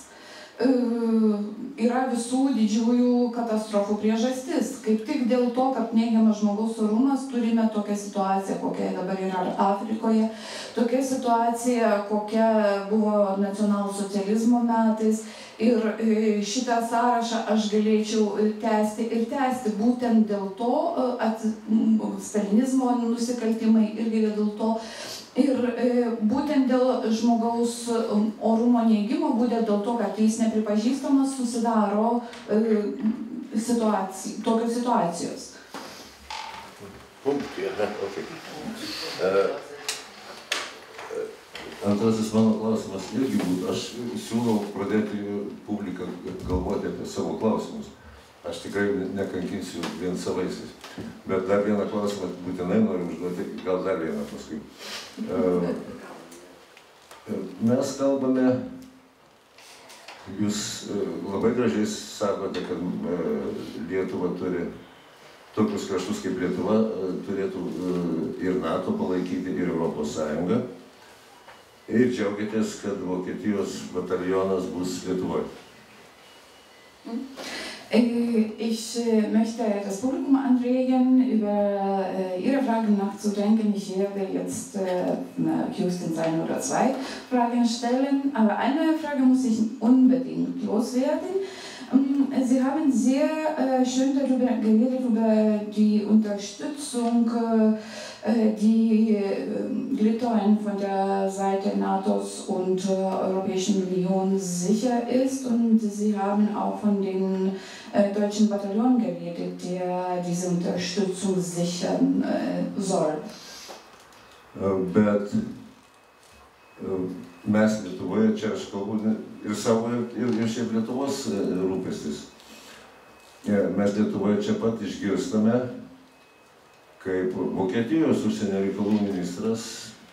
yra visų didžiųjų katastrofų priežastis. Kaip tik dėl to, kad neigiamas žmogaus orumas, turime tokią situaciją, kokia dabar yra Afrikoje, tokia situacija, kokia buvo nacionalsocializmo metais. Ir e, šitą sąrašą aš galėčiau e, tęsti ir tęsti būtent dėl to, e, at, stalinizmo nusikaltimai irgi dėl to. Ir e, būtent dėl žmogaus um, orumo neigimo, būtent dėl to, kad jis nepripažįstamas, susidaro e, situacija, tokios situacijos. Punkt, ja, okay. Uh, Antrasis mano klausimas irgi būtų, aš siūlau pradėti publiką galvoti apie savo klausimus. Aš tikrai nekankinsiu vien savaisiais. Bet dar vieną klausimą būtinai noriu užduoti, gal dar vieną paskui. Uh, mes kalbame, jūs uh, labai gražiai sakote, kad uh, Lietuva turi tokius kraštus kaip Lietuva, uh, turėtų ir NATO palaikyti, ir Europos Sąjunga ir džiaugiatės, kad Vokietijos batalionas bus Lietuvoje. Äh, Ich äh, möchte das Publikum anregen, über äh, Ihre Fragen nachzudenken. Ich werde jetzt äh, höchstens eine oder zwei Fragen stellen, aber eine Frage muss ich unbedingt loswerden. Ähm, Sie haben sehr äh, schön darüber geredet, über die Unterstützung, äh, die äh, Litauen von der Seite NATOs und äh, Europäischen Union sicher ist. Und Sie haben auch von den äh, deutschen Bataillon geredet, der diese Unterstützung sichern äh, soll. Bet e, mes Lietuvoje, čia aš kalbu ir savo, ir, ir šiaip Lietuvos e, rūpestis. E, Mes Lietuvoje čia pat išgirstame, kaip Vokietijos užsienio reikalų ministras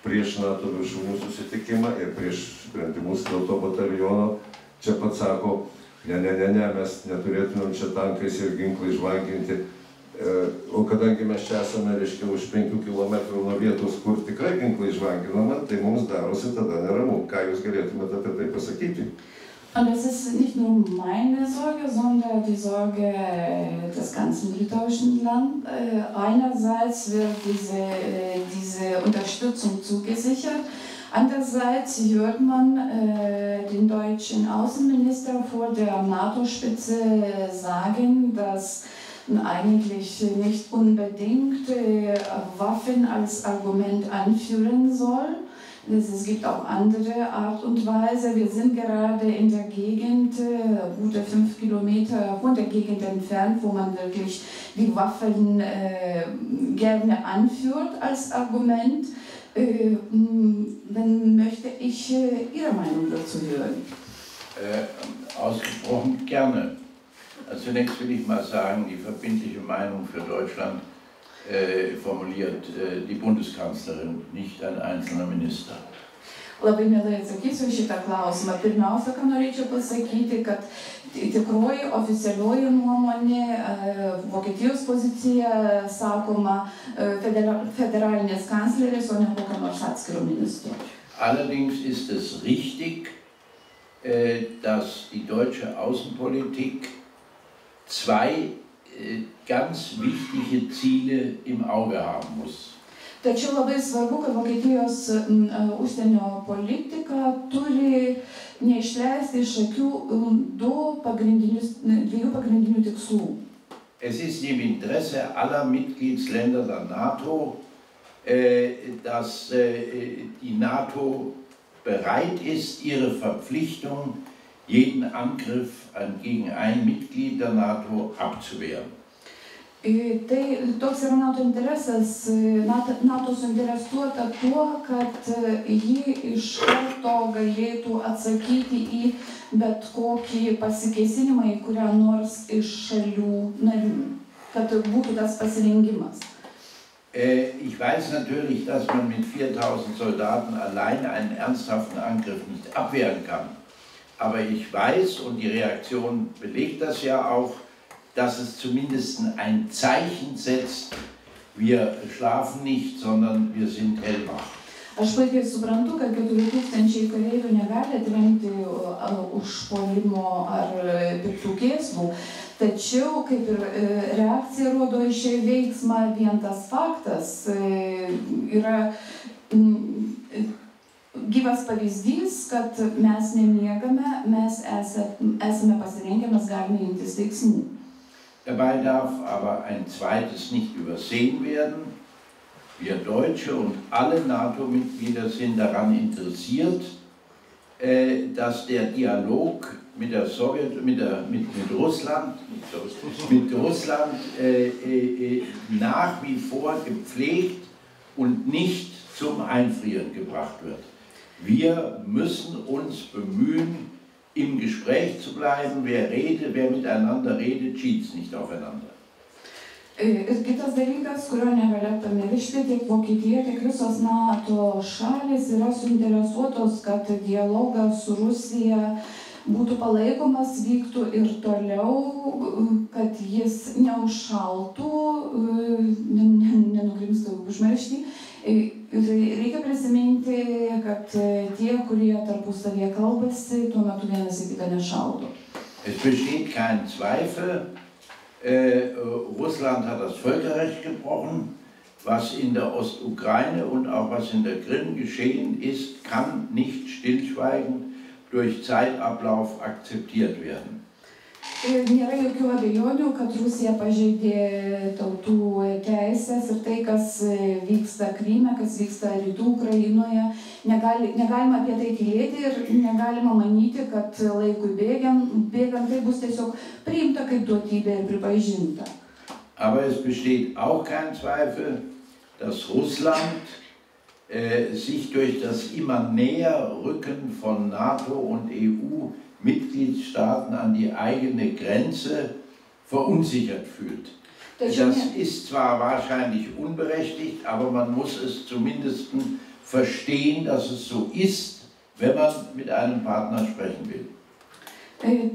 prieš NATO viršūnių susitikimą ir prieš sprendimus dėl to bataliono čia pat sako, ne, ne, ne, ne, mes neturėtumėm čia tankais ir ginklais žvanginti. E, O kadangi mes čia esame, reiškia, už 5 km nuo vietos, kur tikrai ginklai žvanginama, tai mums darosi tada neramu. Ką jūs galėtumėte apie tai pasakyti? Und das ist nicht nur meine Sorge, sondern die Sorge des ganzen litauischen Landes. Einerseits wird diese, diese Unterstützung zugesichert, andererseits hört man äh, den deutschen Außenminister vor der NATO-Spitze sagen, dass eigentlich nicht unbedingt äh, Waffen als Argument anführen soll. Es es gibt auch andere Art und Weise. Wir sind gerade in der Gegend, äh, gute fünf Kilometer von der Gegend entfernt, wo man wirklich die Waffen äh, gerne anführt als Argument. Äh, mh, dann möchte ich äh, Ihre Meinung dazu hören. Äh, ausgesprochen gerne. Also zunächst will ich mal sagen, die verbindliche Meinung für Deutschland formuliert die Bundeskanzlerin, nicht ein einzelner Minister. Labai mielai atsakysiu šitą klausimą. Pirmiausia, ką norėčiau pasakyti, kad tikroji oficialioji nuomonė, e, Vokietijos pozicija sakoma e, federa- federalinės kanclerės, o ne kokio nors atskiro ministro. Allerdings ist es richtig, äh, dass die deutsche Außenpolitik zwei äh, ganz wichtige Ziele im Auge haben muss. Tačiau labai svarbu, kad Vokietijos m, e, užsienio politika turi neišleisti iš akių m, du pagrindinius, dviejų pagrindinių tikslų. Es ist im Interesse aller Mitgliedsländer der NATO, äh, dass äh, die NATO bereit ist, ihre Verpflichtung, jeden Angriff an- gegen ein Mitglied der NATO abzuwehren. Tai toks yra NATO interesas. NATO, suinteresuota tuo, kad ji iš karto galėtų atsakyti į bet kokį pasikeisinimą į kurią nors iš šalių narių. Kad būtų tas pasirengimas. Ich weiß natürlich, dass man mit 4000 Soldaten alleine einen ernsthaften Angriff nicht abwehren kann. Aber ich weiß, und die Reaktion belegt das ja auch, dass es zumindest ein Zeichen setzt, wir schlafen nicht, sondern wir sind hellwach. Aš puikiai suprantu, kad 4000 kareivių negali atremti užpuolimo ar e, piktų kėslų, tačiau kaip ir e, reakcija rodo į šį veiksmą, vien tas faktas e, yra gyvas pavyzdys, kad mes nemiegame, mes esa- esame pasirengę, mes galime imtis veiksmų. Dabei darf aber ein zweites nicht übersehen werden. Wir Deutsche und alle NATO-Mitglieder sind daran interessiert, äh, dass der Dialog mit der Sowjet, mit, der, mit, mit Russland, mit Russland äh, äh, äh, nach wie vor gepflegt und nicht zum Einfrieren gebracht wird. Wir müssen uns bemühen, im Gespräch zu bleiben. Wer redet, wer miteinander redet, cheats nicht aufeinander. Ir kitas dalykas, kurio negalėt pamiršti, tiek Vokietija, tiek visos NATO šalis yra suinteresuotos, kad dialogas su Rusija būtų palaikomas, vyktų ir toliau, kad jis neužšaltų, e, ne- ne- nenugrimstų užmaršti. Ir reikia prisiminti, kad e, tie, kurie tarpusavėje kalbasi, tuo metu vienas į kitą nešaudo. Es besteht kein Zweifel, äh, Russland hat das Völkerrecht gebrochen. Was in der Ostukraine und auch was in der Krim geschehen ist, kann nicht stillschweigend durch Zeitablauf akzeptiert werden. Ir nėra jokių abejonių, kad Rusija pažeidė tautų teisės ir tai, kas e, vyksta Kryme, kas vyksta rytų Ukrainoje, negali, negalima apie tai tylėti ir negalima manyti, kad laikui bėgiant, bėgant tai bus tiesiog priimta kaip duotybė ir pripažinta. Aber es besteht auch kein Zweifel, dass Russland äh, sich durch das immer näher Rücken von NATO und EU-Mitgliedstaaten an die eigene Grenze verunsichert fühlt. Das ne, ist zwar wahrscheinlich unberechtigt, aber man muss es zumindest verstehen, dass es so ist, wenn man mit einem Partner sprechen will.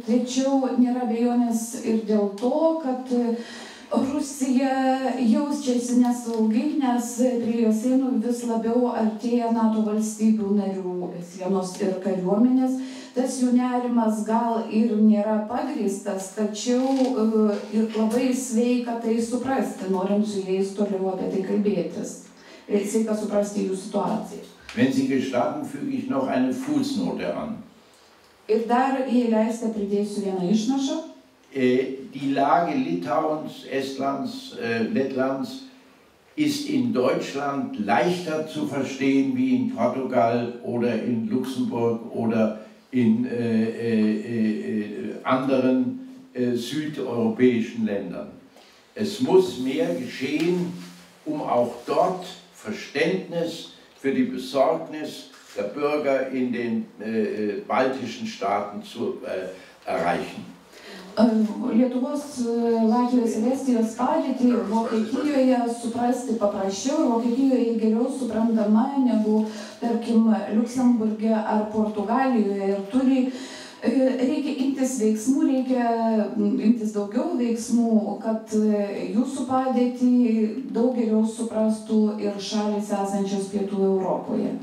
tačiau nėra abejonės ir dėl to, kad Rusija jaučiasi nesaugiai, nes prie jos sienų vis labiau artėja NATO valstybių narių sienos ir kariuomenės. Tas jų nerimas gal ir nėra pagristas, tačiau e, ir labai sveika tai suprasti, norint su jais toliau apie tai kalbėtis. Ir Sveika suprasti jų situaciją. Wenn Sie gestatten, füge ich noch eine Fußnote an. Ir dar, jei leisite, pridėsiu vieną išnašą. Äh, Die Lage Litauens, Estlands, Lettlands ist in Deutschland leichter zu verstehen wie in Portugal oder in Luxemburg oder in äh, äh, äh, anderen südeuropäischen Ländern. Es muss mehr geschehen, um auch dort Verständnis für die Besorgnis der Bürger in den baltischen Staaten zu erreichen. E, Lietuvos, e, Latvijos ir Estijos padėtį Vokietijoje suprasti paprasčiau, Vokietijoje geriau suprantama negu, tarkim, Luksemburgė ar Portugalijoje ir turi, e, reikia imtis veiksmų, reikia imtis daugiau veiksmų, kad jūsų padėtį daug geriau suprastų ir šalis esančios pietų Europoje.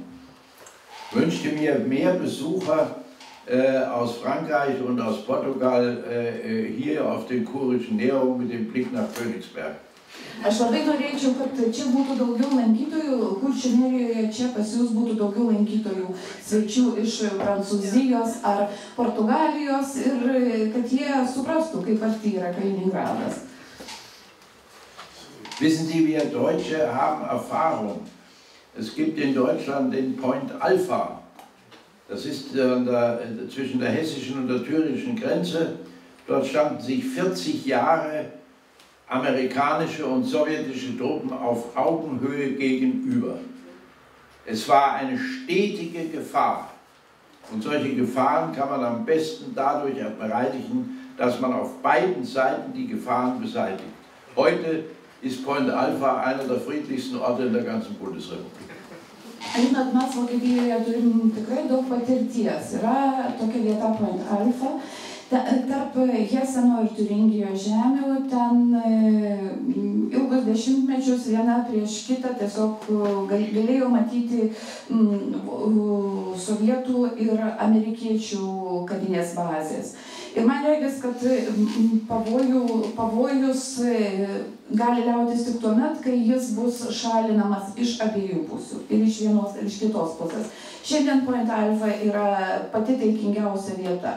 wünschte mir mehr Besucher äh, aus Frankreich und aus Portugal äh, äh, hier auf den kurischen Näherungen mit dem Blick nach Königsberg. Aš labai norėčiau, kad čia būtų daugiau lankytojų Kurčinerijoje čia pas jūs būtų daugiau lankytojų svečių iš Prancūzijos ar Portugalijos ir e, kad jie suprastų, kaip arti yra Kaliningradas. Wissen Sie, wir Deutsche haben Erfahrung. Es gibt in Deutschland den Point Alpha. Das ist der, zwischen der hessischen und der thürischen Grenze. Dort standen sich 40 Jahre amerikanische und sowjetische Truppen auf Augenhöhe gegenüber. Es war eine stetige Gefahr. Und solche Gefahren kann man am besten dadurch bereinigen, dass man auf beiden Seiten die Gefahren beseitigt. Heute ist Point Alpha einer der friedlichsten Orte in der ganzen Bundesrepublik. Žinot, mes Vokietijoje turim tikrai daug patirties. Yra tokia vieta Point Alpha, ta, tarp Heseno ir Turingijos žemių, ten e, ilgus dešimtmečius viena prieš kitą tiesiog gal, galėjau matyti sovietų ir amerikiečių karinės bazės. Ir man reikia, kad pavojų, pavojus gali liautis tik tuo met, kai jis bus šalinamas iš abiejų pusių. Ir iš vienos, ir iš kitos pusės. Šiandien Point Alpha yra pati taikingiausia vieta.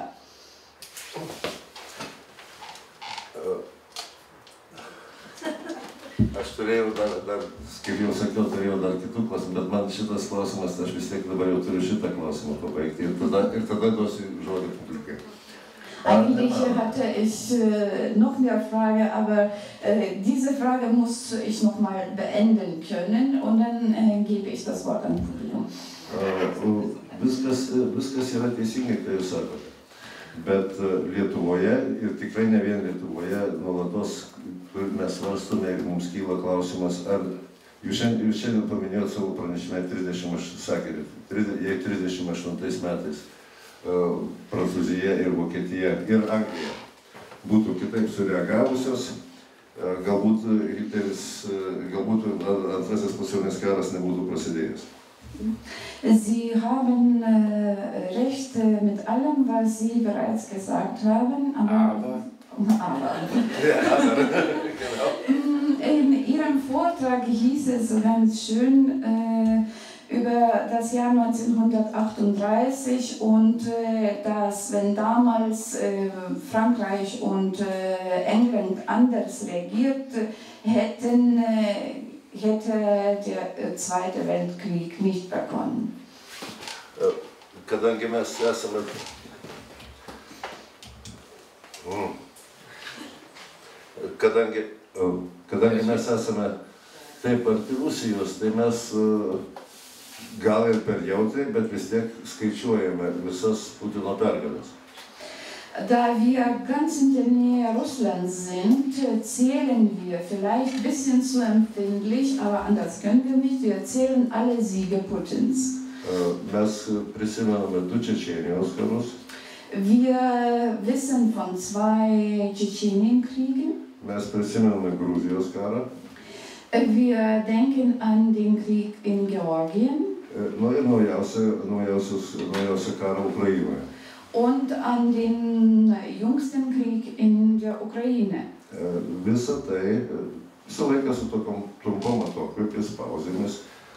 Aš turėjau dar, dar, kaip jau sakiau, turėjau dar kitų klausimų, bet man šitas klausimas, aš vis tiek dabar jau turiu šitą klausimą pabaigti ir tada, ir tada duosiu žodį publikai. Eigentlich hatte ich äh, noch eine Frage, aber äh, diese Frage muss ich noch mal beenden können und dann äh, gebe ich das Wort an Publikum. Uh, viskas, viskas yra teisingai, ką jūs sakote. Bet uh, Lietuvoje ir tikrai ne vien Lietuvoje, nuolatos mes svarstome ir mums kyla klausimas, ar jūs šiandien, jūs šiandien paminėjote savo pranešime 38, sakėte, 30, jei 38 metais Prancūzija ir Vokietija ir Anglija būtų kitaip sureagavusios, uh, galbūt Hitleris, uh, galbūt antrasis pasaulinis karas nebūtų prasidėjęs. Sie haben äh, recht äh, mit allem, was Sie bereits gesagt haben, aber. Aber. aber. In Ihrem Vortrag hieß es so ganz schön äh, über das Jahr 1938 und äh, dass, wenn damals äh, Frankreich und äh, England anders reagiert hätten, äh, hätte der Zweite Weltkrieg nicht begonnen. Mes esame. Mm. Kadangi, kadangi mes esame taip arti Rusijos, tai mes gal ir per jautriai, bet vis tiek skaičiuojame visas Putino pergalės. Da wir ganz in der Nähe Russlands sind, zählen wir vielleicht ein bisschen zu empfindlich, aber anders können wir nicht. Wir zählen alle Siege Putins. Mes prisimename du Čečenijos karus. Wir wissen von zwei Tschetschenienkriegen. Mes prisimename Gruzijos karą. Wir denken an den Krieg in Georgien. Nu ir naujausią, naujausią karą Ukrainoje. und an den jüngsten Krieg in der Ukraine. Visą tai, visą laiką su tokiom trumpom atokvėpės pauzėmis,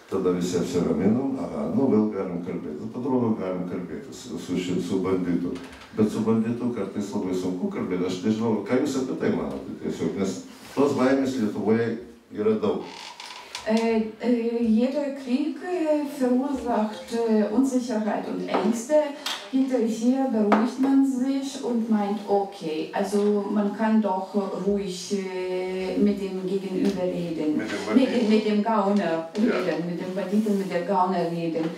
tada visi apsiraminam, aha, nu vėl galim kalbėti, atrodo, galim kalbėtis su, šit, su banditu. Bet su banditu kartais labai sunku kalbėti, aš nežinau, ką jūs apie tai manote tiesiog, nes tos baimės Lietuvoje yra daug. Äh, äh, jeder Krieg äh, verursacht Unsicherheit und Ängste. Hinterher beruhigt man sich und meint, okay, also man kann doch ruhig mit dem Gegenüber reden, Mit dem mit, mit dem Gauner reden, Ja. mit dem Banditen, mit dem Gauner reden.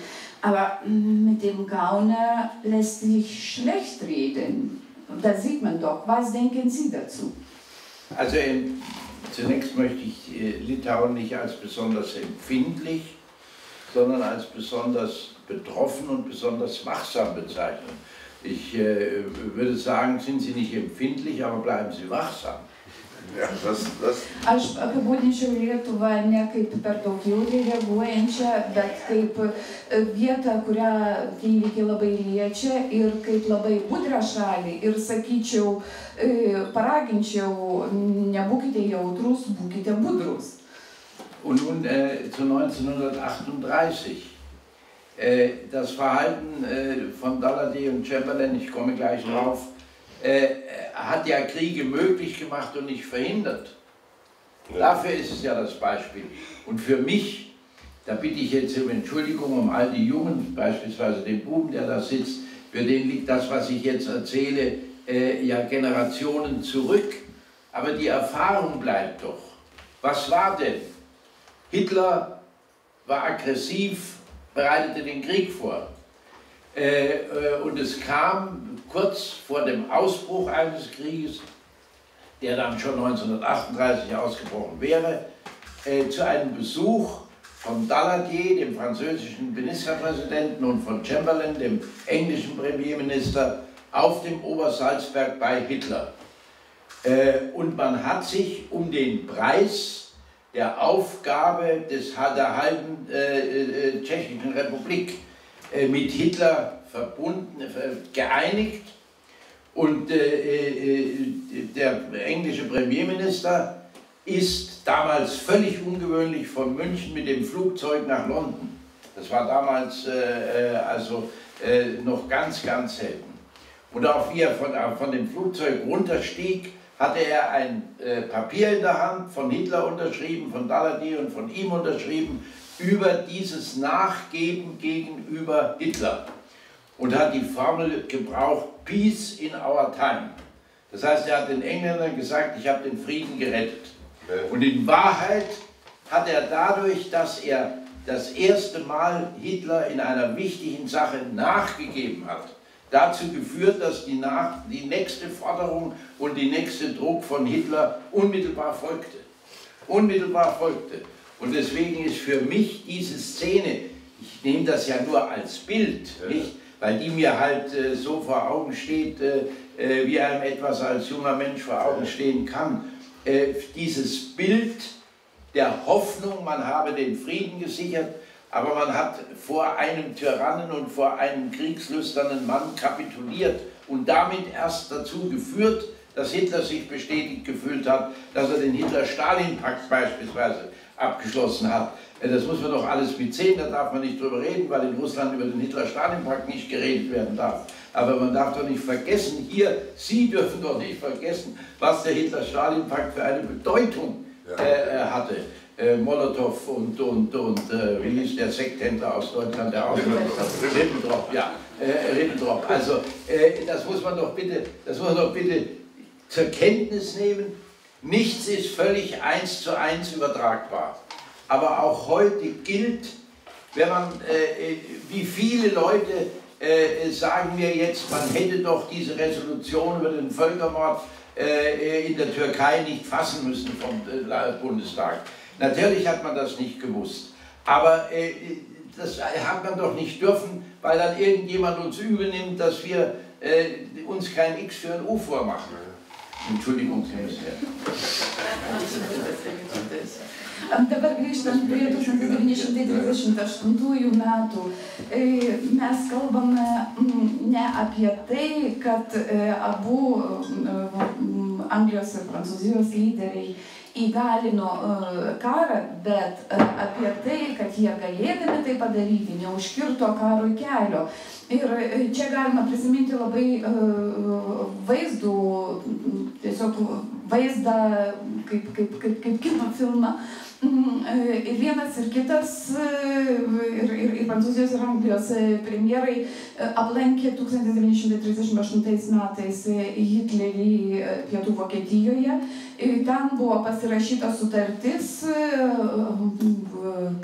Aber mm, mit dem Gauner lässt sich schlecht reden. Und da sieht man doch, was denken Sie dazu? Also zunächst möchte ich äh, Litauen nicht als besonders empfindlich, sondern als besonders betroffen und besonders wachsam bezeichnen. Ich äh, würde sagen, sind Sie nicht empfindlich, aber bleiben Sie wachsam. Ja, tas, tas, Aš apibūdinčiau Lietuvą ne kaip per daug jautriai reaguojančią, bet kaip e, vietą, kurią tie įvykiai labai liečia ir kaip labai budrę šalį. Ir sakyčiau, e, paraginčiau, nebūkite jautrus, būkite budrus. Und nun äh, zu 1938. Äh, das Verhalten äh, von Daladier und Chamberlain, ich komme gleich drauf, äh, hat ja Kriege möglich gemacht und nicht verhindert. Dafür ist es ja das Beispiel. Und für mich, da bitte ich jetzt um Entschuldigung um all die Jungen, beispielsweise den Buben, der da sitzt, für den liegt das, was ich jetzt erzähle, äh, ja Generationen zurück. Aber die Erfahrung bleibt doch. Was war denn? Hitler war aggressiv, bereitete den Krieg vor. Äh, äh, und es kam kurz vor dem Ausbruch eines Krieges, der dann schon 1938 ausgebrochen wäre, äh, zu einem Besuch von Daladier, dem französischen Ministerpräsidenten, und von Chamberlain, dem englischen Premierminister, auf dem Obersalzberg bei Hitler. Äh, und man hat sich um den Preis der Aufgabe des, der halben äh, äh, Tschechischen Republik äh, mit Hitler verbunden, äh, geeinigt. Und äh, der englische Premierminister ist damals völlig ungewöhnlich von München mit dem Flugzeug nach London. Das war damals also noch ganz, ganz selten. Und auch wie er von, von dem Flugzeug runterstieg, hatte er ein äh, Papier in der Hand, von Hitler unterschrieben, von Daladier und von ihm unterschrieben, über dieses Nachgeben gegenüber Hitler. Und hat die Formel gebraucht, Peace in our time. Das heißt, er hat den Engländern gesagt, ich habe den Frieden gerettet. Und in Wahrheit hat er dadurch, dass er das erste Mal Hitler in einer wichtigen Sache nachgegeben hat, dazu geführt, dass die, nach, die nächste Forderung und die nächste Druck von Hitler unmittelbar folgte. Unmittelbar folgte. Und deswegen ist für mich diese Szene, ich nehme das ja nur als Bild, nicht? Weil die mir halt äh, so vor Augen steht, äh, äh wie einem etwas als junger Mensch vor Augen stehen kann. Äh, dieses Bild der Hoffnung, man habe den Frieden gesichert, aber man hat vor einem Tyrannen und vor einem kriegslüsternen Mann kapituliert und damit erst dazu geführt, dass Hitler sich bestätigt gefühlt hat, dass er den Hitler-Stalin-Pakt beispielsweise abgeschlossen hat. Äh, das muss man doch alles mitzählen, da darf man nicht drüber reden, weil in Russland über den Hitler-Stalin-Pakt nicht geredet werden darf. Aber man darf doch nicht vergessen, hier, Sie dürfen doch nicht vergessen, was der Hitler-Stalin-Pakt für eine Bedeutung äh, hatte äh, Molotow und, und, und äh, wie hieß der Sekthändler aus Deutschland, der auch Ribbentrop, ja, äh, Ribbentrop. Also äh, das muss man doch bitte, das muss man doch bitte zur Kenntnis nehmen. Nichts ist völlig eins zu eins übertragbar. Aber auch heute gilt, wenn man, äh, äh, wie viele Leute äh, sagen mir jetzt, man hätte doch diese Resolution über den Völkermord äh, in der Türkei nicht fassen müssen vom äh, Bundestag. Natürlich hat man das nicht gewusst. Aber äh, das hat man doch nicht dürfen, weil dann irgendjemand uns übernimmt, dass wir äh, uns kein X für ein U vormachen. Entschuldigung, Sie müssen Dabar grįžtant prie 1938 metų, mes kalbame ne apie tai, kad abu Anglijos ir Prancūzijos lyderiai įgalino karą, bet apie tai, kad jie galėdami tai padaryti, neužkirto karui kelio. Ir čia galima prisiminti labai vaizdų, tiesiog vaizdą kaip, kaip, kaip, kaip kino filmą, Mm, e, ir vienas, ir kitas, ir, ir, ir Prancūzijos, ir Anglijos premjerai aplankė 1938 metais Hitlerį Pietų Vokietijoje. Ten buvo pasirašyta sutartis,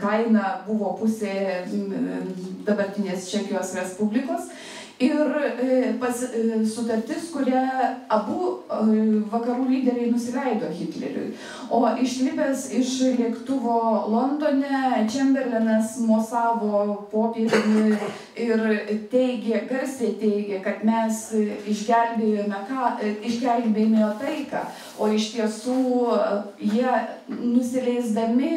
kaina buvo pusė dabartinės Čekijos Respublikos ir e, pas, e, sutartis, kurią abu e, vakarų lyderiai nusileido Hitleriui. O išlipęs iš lėktuvo Londone, Chamberlainas mosavo popieriumi ir teigė, garsiai teigė, kad mes išgelbėjome, ką, išgelbėjome taiką, o iš tiesų jie nusileisdami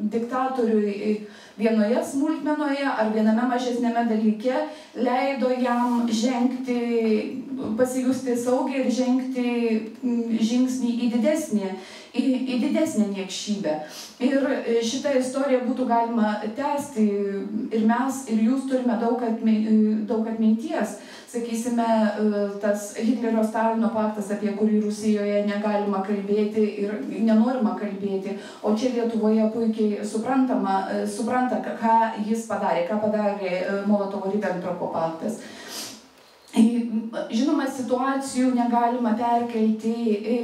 diktatoriui vienoje smulkmenoje ar viename mažesnėme dalyke leido jam žengti, pasijusti saugiai ir žengti žingsnį į didesnį, į, į didesnę niekšybę. Ir šitą istoriją būtų galima tęsti ir mes, ir jūs turime daug, atmi, daug atminties sakysime, e, tas Hitlerio Stalino paktas, apie kurį Rusijoje negalima kalbėti ir nenorima kalbėti, o čia Lietuvoje puikiai suprantama, e, supranta, ką jis padarė, ką padarė e, Molotovo-Ribbentropo paktas. Žinoma, situacijų negalima perkelti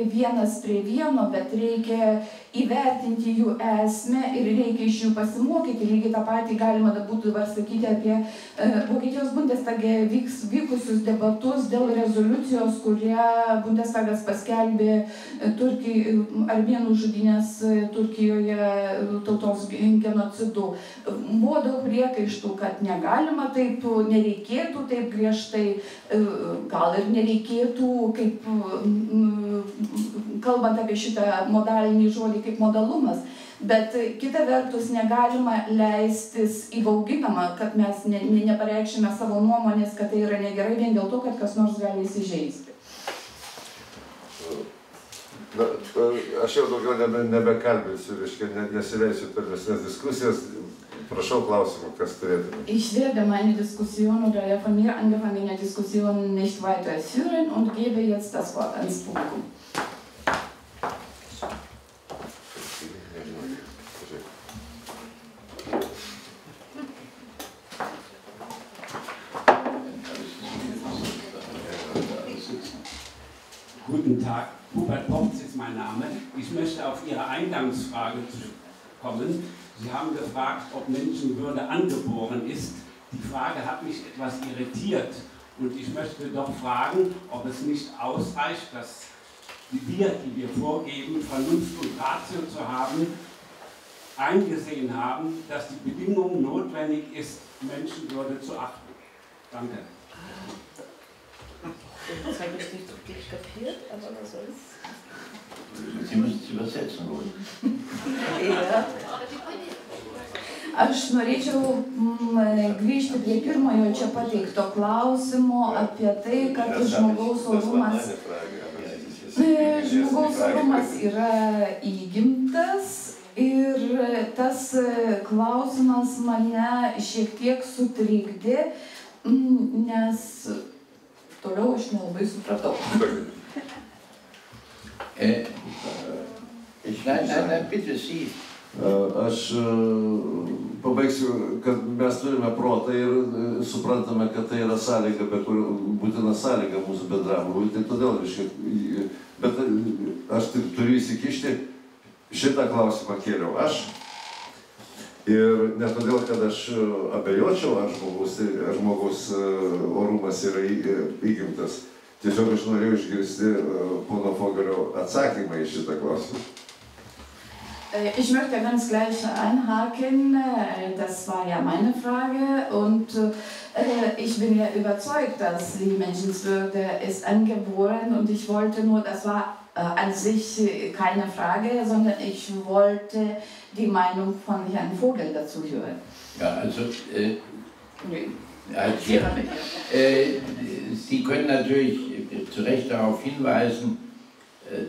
vienas prie vieno, bet reikia įvertinti jų esmę ir reikia iš jų pasimokyti. Lygiai tą patį galima būtų dabar sakyti apie e, Vokietijos Bundestage vyks, vykusius debatus dėl rezoliucijos, kurią Bundestagas paskelbė e, Turkijai, armėnų žudynės e, Turkijoje e, tautos genocidu. Buvo daug priekaištų, kad negalima taip, nereikėtų taip griežtai, e, gal ir nereikėtų, kaip kalbant apie šitą modalinį žodį, kaip modalumas. Bet kita vertus negalima leistis įbauginama, kad mes ne, ne, nepareikšime savo nuomonės, kad tai yra negerai vien dėl to, kad kas nors gali įsižeisti. Na, aš jau daugiau nebe, nebekalbėsiu, reiškia, ne, nesileisiu tolesnės diskusijas. Prašau klausimų, kas turėtume. Ich werde meine Diskussion oder der von mir angefangene Diskussion nicht weiter führen und gebe jetzt das Wort ans Publikum. Kommen. Sie haben gefragt, ob Menschenwürde angeboren ist. Die Frage hat mich etwas irritiert und ich möchte doch fragen, ob es nicht ausreicht, dass wir, die wir vorgeben, Vernunft und Ratio zu haben, eingesehen haben, dass die Bedingung notwendig ist, Menschenwürde zu achten. Danke. Das habe ich nicht richtig kapiert, aber was soll's. Sie müssen es übersetzen, wohl. Ja. Aš norėčiau grįžti prie pirmojo čia pateikto klausimo apie tai, kad žmogaus orumas, žmogaus orumas yra įgimtas ir tas klausimas mane šiek tiek sutrikdė, nes toliau aš nelabai supratau. Äh, nein, nein, nein, bitte Sie. Aš pabaigsiu, kad mes turime protą ir suprantame, kad tai yra sąlyga, be kur būtina sąlyga mūsų bendravimui. Tai todėl, reiškia, bet aš tik turiu įsikišti, šitą klausimą kėliau aš. Ir ne todėl, kad aš abejočiau, ar žmogus, ar žmogus orumas yra įgimtas. Tiesiog aš norėjau išgirsti pono Fogelio atsakymą į šitą klausimą. Ich möchte ganz gleich einhaken. Das war ja meine Frage und ich bin ja überzeugt, dass die Menschenwürde ist angeboren und ich wollte nur, das war an sich keine Frage, sondern ich wollte die Meinung von Herrn Vogel dazu hören. Ja, also äh, Sie, äh, Sie können natürlich zu Recht darauf hinweisen,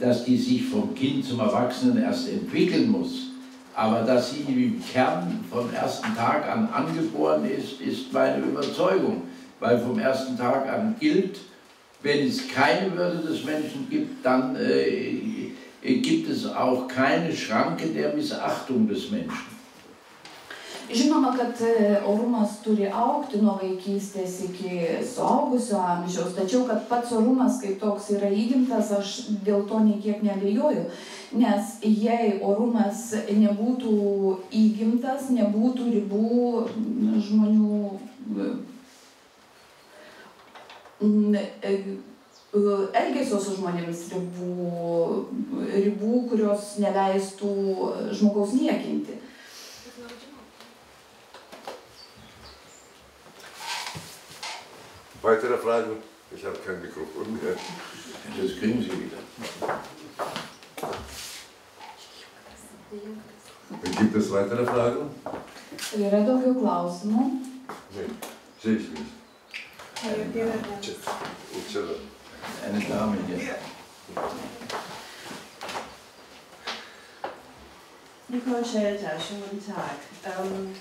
dass die sich vom Kind zum Erwachsenen erst entwickeln muss. Aber dass sie im Kern vom ersten Tag an angeboren ist, ist meine Überzeugung. Weil vom ersten Tag an gilt, wenn es keine Würde des Menschen gibt, dann äh, gibt es auch keine Schranke der Missachtung des Menschen. Žinoma, kad orumas turi aukti nuo vaikystės iki suaugusio amžiaus, tačiau kad pats orumas kaip toks yra įgimtas, aš dėl to niekiek nebejoju. Nes jei orumas nebūtų įgimtas, nebūtų ribų žmonių elgesio su žmonėmis ribų, ribų, kurios neleistų žmogaus niekinti. Weitere Fragen? Ich habe kein Mikrofon mehr. Das kriegen Sie wieder. Gibt es weitere Fragen? Ar yra daugiau klausimų? Sehe ich nicht. Eine Dame hier. Nicole Schelter, schönen guten Tag. Ähm,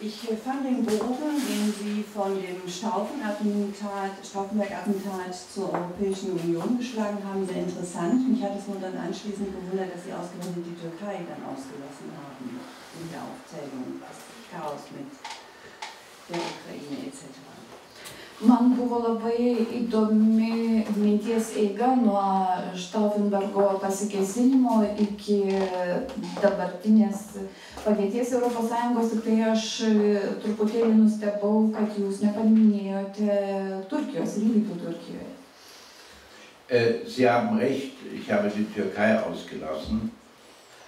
ich fand den Bogen, den Sie von dem Stauffenberg-Attentat zur Europäischen Union geschlagen haben, sehr interessant. Mich hat es nur dann anschließend gewundert, dass Sie ausgerechnet die Türkei dann ausgelassen haben in der Aufzählung. Das Chaos mit der Ukraine etc. Man buvo labai įdomi minties eiga nuo Stauffenbergo pasikesinimo iki dabartinės padėties ES, tik tai aš truputėlį nustebau, kad jūs nepaminėjote Turkijos įvykių Turkijoje. Äh, Sie haben recht, ich habe die Türkei ausgelassen.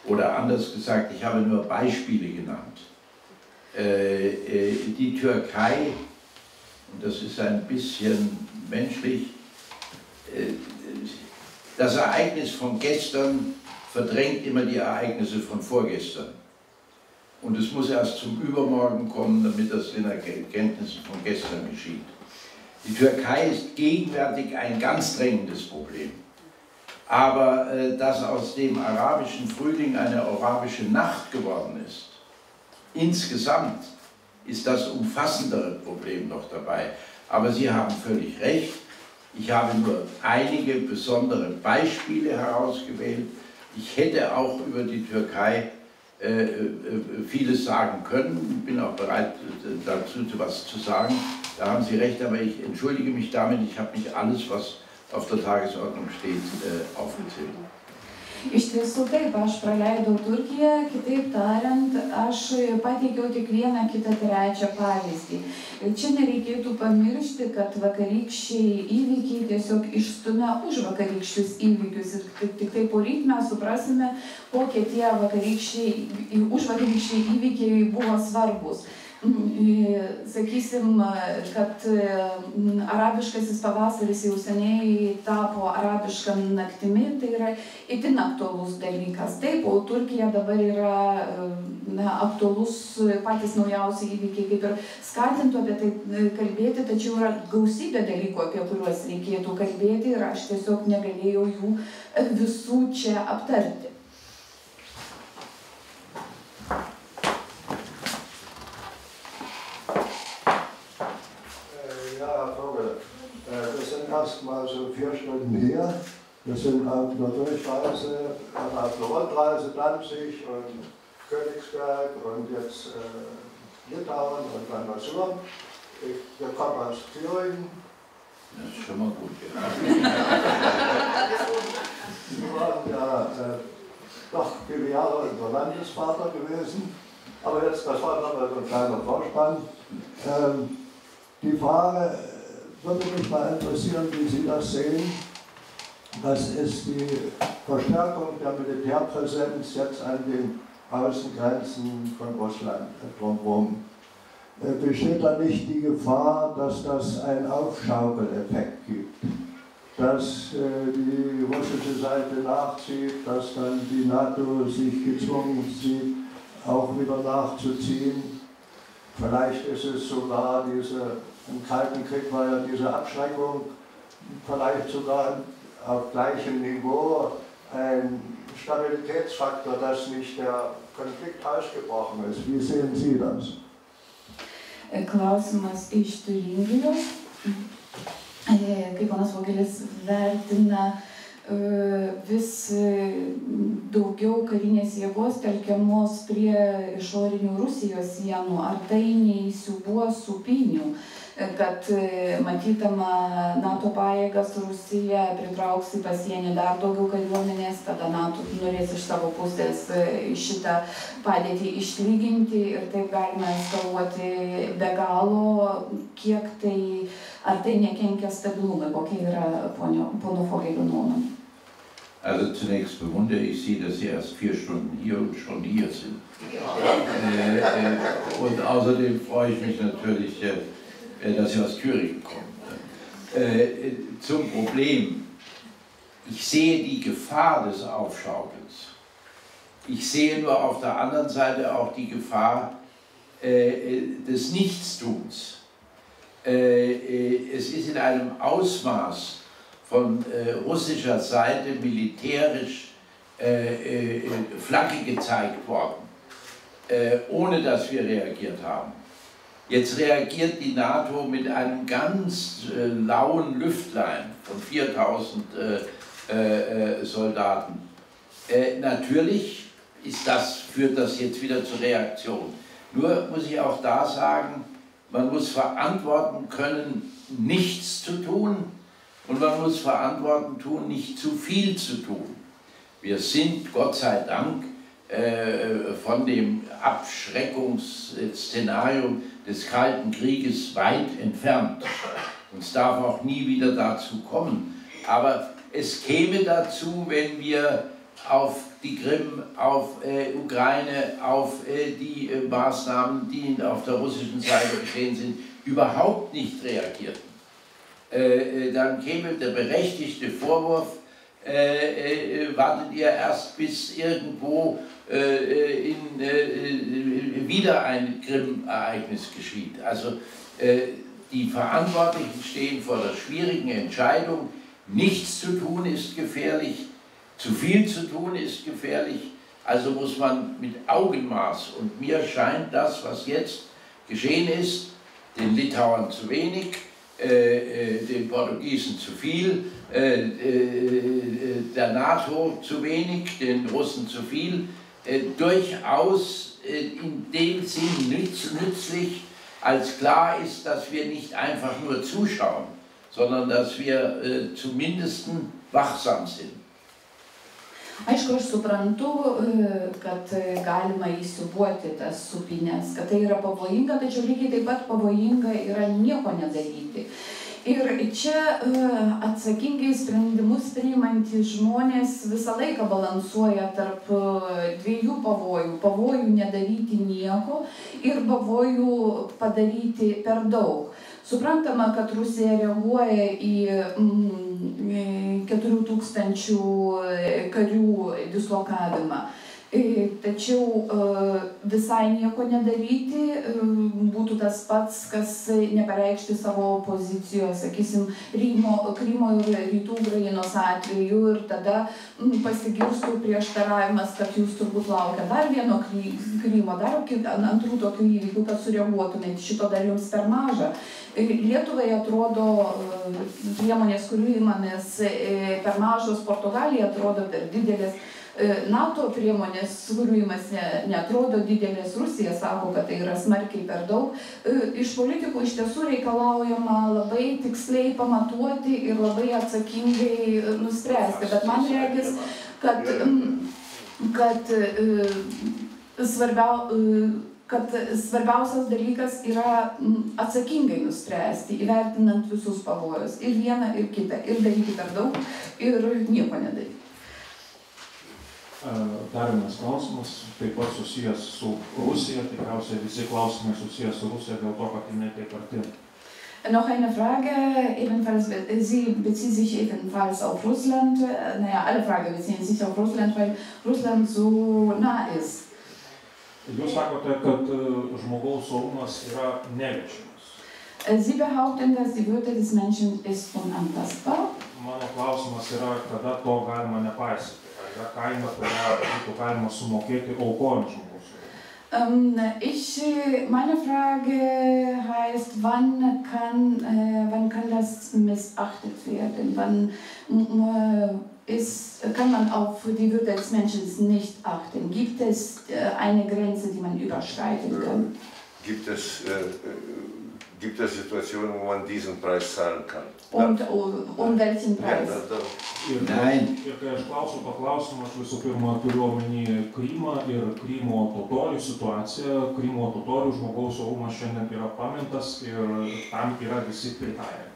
Oder anders gesagt, ich habe nur Beispiele genannt. Äh, äh, die Türkei, und das ist ein bisschen menschlich, äh, das Ereignis von gestern verdrängt immer die Ereignisse von vorgestern. Und es muss erst zum Übermorgen kommen, damit das in Erkenntnissen von gestern geschieht. Die Türkei ist gegenwärtig ein ganz drängendes Problem. Aber äh, dass aus dem arabischen Frühling eine arabische Nacht geworden ist, insgesamt ist das umfassendere Problem noch dabei. Aber Sie haben völlig recht. Ich habe nur einige besondere Beispiele herausgewählt. Ich hätte auch über die Türkei äh, äh, vieles sagen können, bin auch bereit äh, dazu was zu sagen. Da haben Sie recht, aber ich entschuldige mich damit, ich habe nicht alles, was auf der Tagesordnung steht, äh, aufgezählt. Iš tiesų taip, aš praleidau Turkiją, kitaip tariant, aš pateikiau tik vieną kitą trečią pavyzdį. Čia nereikėtų pamiršti, kad vakarykščiai įvykiai tiesiog išstumia už vakarykščius įvykius ir tik, tai poryt mes suprasime, kokie tie vakarykščiai, už vakarykščiai įvykiai buvo svarbus. Sakysim, kad arabiškasis pavasaris jau seniai tapo arabiškam naktimi, tai yra itin aktuolus dalykas. Taip, o Turkija dabar yra na, aktuolus patys naujausi įvykiai, kaip ir skatintų apie tai kalbėti, tačiau yra gausybė dalykų, apie kuriuos reikėtų kalbėti ir aš tiesiog negalėjau jų visų čia aptarti. Vier Stunden hier. Wir sind auf einer Durchreise, auf einer Rundreise Danzig und Königsberg und jetzt äh, Litauen und dann Masur. Ich, wir kommen aus Thüringen. Das ist schon mal gut, ja. Wir waren ja äh, doch viele Jahre unser Landesvater gewesen. Aber jetzt, das war nochmal so ein kleiner Vorspann. Ähm, die Frage, würde mich mal interessieren, wie Sie das sehen. Das ist die Verstärkung der Militärpräsenz jetzt an den Außengrenzen von Russland drumherum. Äh, besteht da nicht die Gefahr, dass das einen Aufschaukeleffekt gibt? Dass äh, die russische Seite nachzieht, dass dann die NATO sich gezwungen sieht, auch wieder nachzuziehen? Vielleicht ist es sogar diese im Kalten Krieg war ja diese Abschreckung vielleicht sogar auf gleichem Niveau ein Stabilitätsfaktor, dass nicht der Konflikt ausgebrochen ist. Wie sehen Sie das? Klausimas iš Turingijos. Kaip panas Vogelis vertina vis daugiau karinės jėgos telkiamos prie išorinių Rusijos sienų, ar tai neįsiubuos supinių kad matydama NATO pajėgas Rusija pritrauks į pasienį dar daugiau kariuomenės, tada NATO norės iš savo pusės šitą padėtį išlyginti ir taip galime eskaluoti be galo, kiek tai, ar tai nekenkia stabilumui, kokia yra pono, pono Fogelio nuomonė. Also zunächst bewundere ich Sie, dass Sie erst vier Stunden hier und schon hier sind. Äh, äh, und außerdem freue ich mich natürlich, Äh, dass sie aus Thüringen kommen. Äh, zum Problem. Ich sehe die Gefahr des Aufschaukens Ich sehe nur auf der anderen Seite auch die Gefahr äh, des Nichtstuns. Äh, äh, es ist in einem Ausmaß von äh, russischer Seite militärisch äh, äh, Flagge gezeigt worden, ohne dass wir reagiert haben. Jetzt reagiert die NATO mit einem ganz lauen Lüftlein von 4000 Soldaten. natürlich ist das, führt das jetzt wieder zur Reaktion. Nur muss ich auch da sagen, man muss verantworten können, nichts zu tun und man muss verantworten tun, nicht zu viel zu tun. Wir sind, Gott sei Dank, äh, von dem Abschreckungsszenario des Kalten Krieges weit entfernt. Und es darf auch nie wieder dazu kommen. Aber es käme dazu, wenn wir auf die Krim, auf äh, Ukraine, auf äh, die äh, Maßnahmen, die auf der russischen Seite geschehen sind, überhaupt nicht reagierten. Äh, äh, dann käme der berechtigte Vorwurf, äh, wartet ihr erst bis irgendwo in, wieder ein Krim-Ereignis geschieht. Also die Verantwortlichen stehen vor der schwierigen Entscheidung, nichts zu tun ist gefährlich, zu viel zu tun ist gefährlich, also muss man mit Augenmaß, und mir scheint das, was jetzt geschehen ist, den Litauern zu wenig, äh, äh, den Portugiesen zu viel, äh, äh, der NATO zu wenig, den Russen zu viel, äh, durchaus äh, in dem Sinn nütz, nützlich, als klar ist, dass wir nicht einfach nur zuschauen, sondern dass wir zumindest wachsam sind. Aišku, aš suprantu, kad galima įsiubuoti tas supinės, kad tai yra pavojinga, tačiau lygiai taip pat pavojinga yra nieko nedaryti. Ir čia e, atsakingai sprendimus priimantys žmonės visą laiką balansuoja tarp e, dviejų pavojų. Pavojų nedaryti nieko ir pavojų padaryti per daug. Suprantama, kad Rusija reaguoja į mm, 4000 karių dislokavimą. Tačiau visai nieko nedaryti būtų tas pats, kas nepareikšti savo pozicijos, sakysim, Rymo, Krymo ir Rytų Ukrainos atveju ir tada pasigirstų prieštaravimas, kad jūs turbūt laukia dar vieno Krymo, dar antrų tokių įvykių, kad sureaguotumėte, šito dar jums per maža. Lietuvai atrodo priemonės, kurių įmamės per mažos, Portugalija atrodo per didelės. NATO priemonės, kurių imasi netrodo didelės, Rusija sako, kad tai yra smarkiai per daug. Iš politikų iš tiesų reikalaujama labai tiksliai pamatuoti ir labai atsakingai nuspręsti. Bet man reikės, kad, kad svarbiau kad svarbiausias dalykas yra atsakingai nuspręsti, įvertinant visus pavojus. Ir vieną, ir kitą. Ir daryti per daug, ir nieko nedaryti. Dar vienas klausimas, taip pat susijęs su Rusija, tikriausiai visi klausimai susijęs su Rusija dėl to, kad jinai taip arti. Noch eine Frage, ebenfalls, sie bezieht sich ebenfalls auf Russland. Naja, alle Fragen beziehen sich auf Russland, weil Russland so nah ist. Jūs sakote, kad žmogaus orumas yra neliečiamas. Sie behaupten, dass die Würde des Menschen ist unantastbar. Mano klausimas yra, kada to galima nepaisyti. Ar yra kaina, kurią būtų galima sumokėti aukojant žmogaus orumą? Ich, meine Frage heißt, wann kann, äh, wann kann das missachtet werden? Wann äh, ist, kann man auf die Würde des Menschen nicht achten? Gibt es äh, eine Grenze, die man überschreiten kann? Gibt es, äh, gibt es Situationen, wo man diesen Preis zahlen kann? Und um, um welchen Preis? Nein. ir kai aš klausiu to klausimo, aš visų pirma turiu omeny Krymą ir Krymo totorių situaciją. Krymo totorių žmogaus orumas šiandien yra pamintas ir tam yra visi pritarę.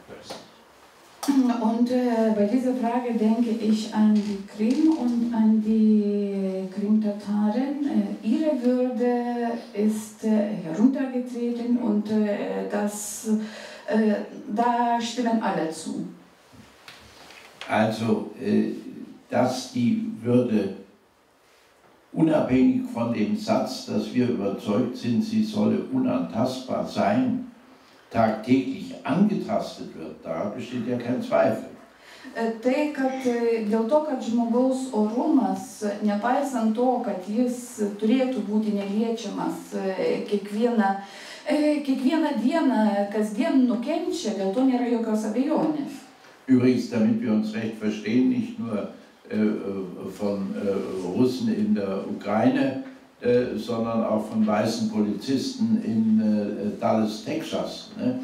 Und äh, bei dieser Frage denke ich an die Krim und an die Krim-Tataren. Äh, ihre Würde ist äh, heruntergetreten und äh, das, äh, da stimmen alle zu. Also, äh, dass die Würde unabhängig von dem Satz, dass wir überzeugt sind, sie solle unantastbar sein, tagtäglich angetastet wird, da besteht ja kein Zweifel. Tai, kad e, dėl to, kad žmogaus orumas, nepaisant to, kad jis turėtų būti neliečiamas e, kiekvieną, e, kiekvieną dieną, kasdien nukenčia, dėl to nėra jokios abejonės. Übrigens, damit wir uns recht verstehen, nicht nur äh, von äh, Russen in der Ukraine, äh, sondern auch von weißen Polizisten in äh, Dallas, Texas. Ne?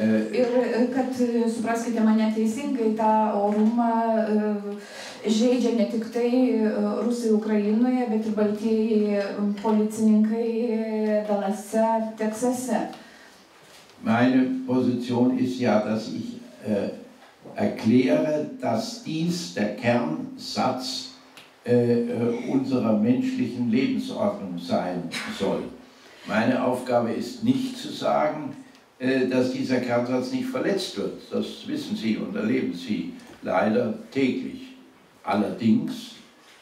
Äh, Ir kad e, supraskite mane teisingai, tą orumą e, žaidžia ne tik tai e, Rusai Ukrainoje, bet ir baltieji policininkai Dalase, Teksase. Meine Position ist ja, dass ich äh, erkläre, dass dies der Kernsatz äh, äh, unserer menschlichen Lebensordnung sein soll. Meine Aufgabe ist nicht zu sagen, äh, dass dieser Kernsatz nicht verletzt wird. Das wissen Sie und erleben Sie leider täglich. Allerdings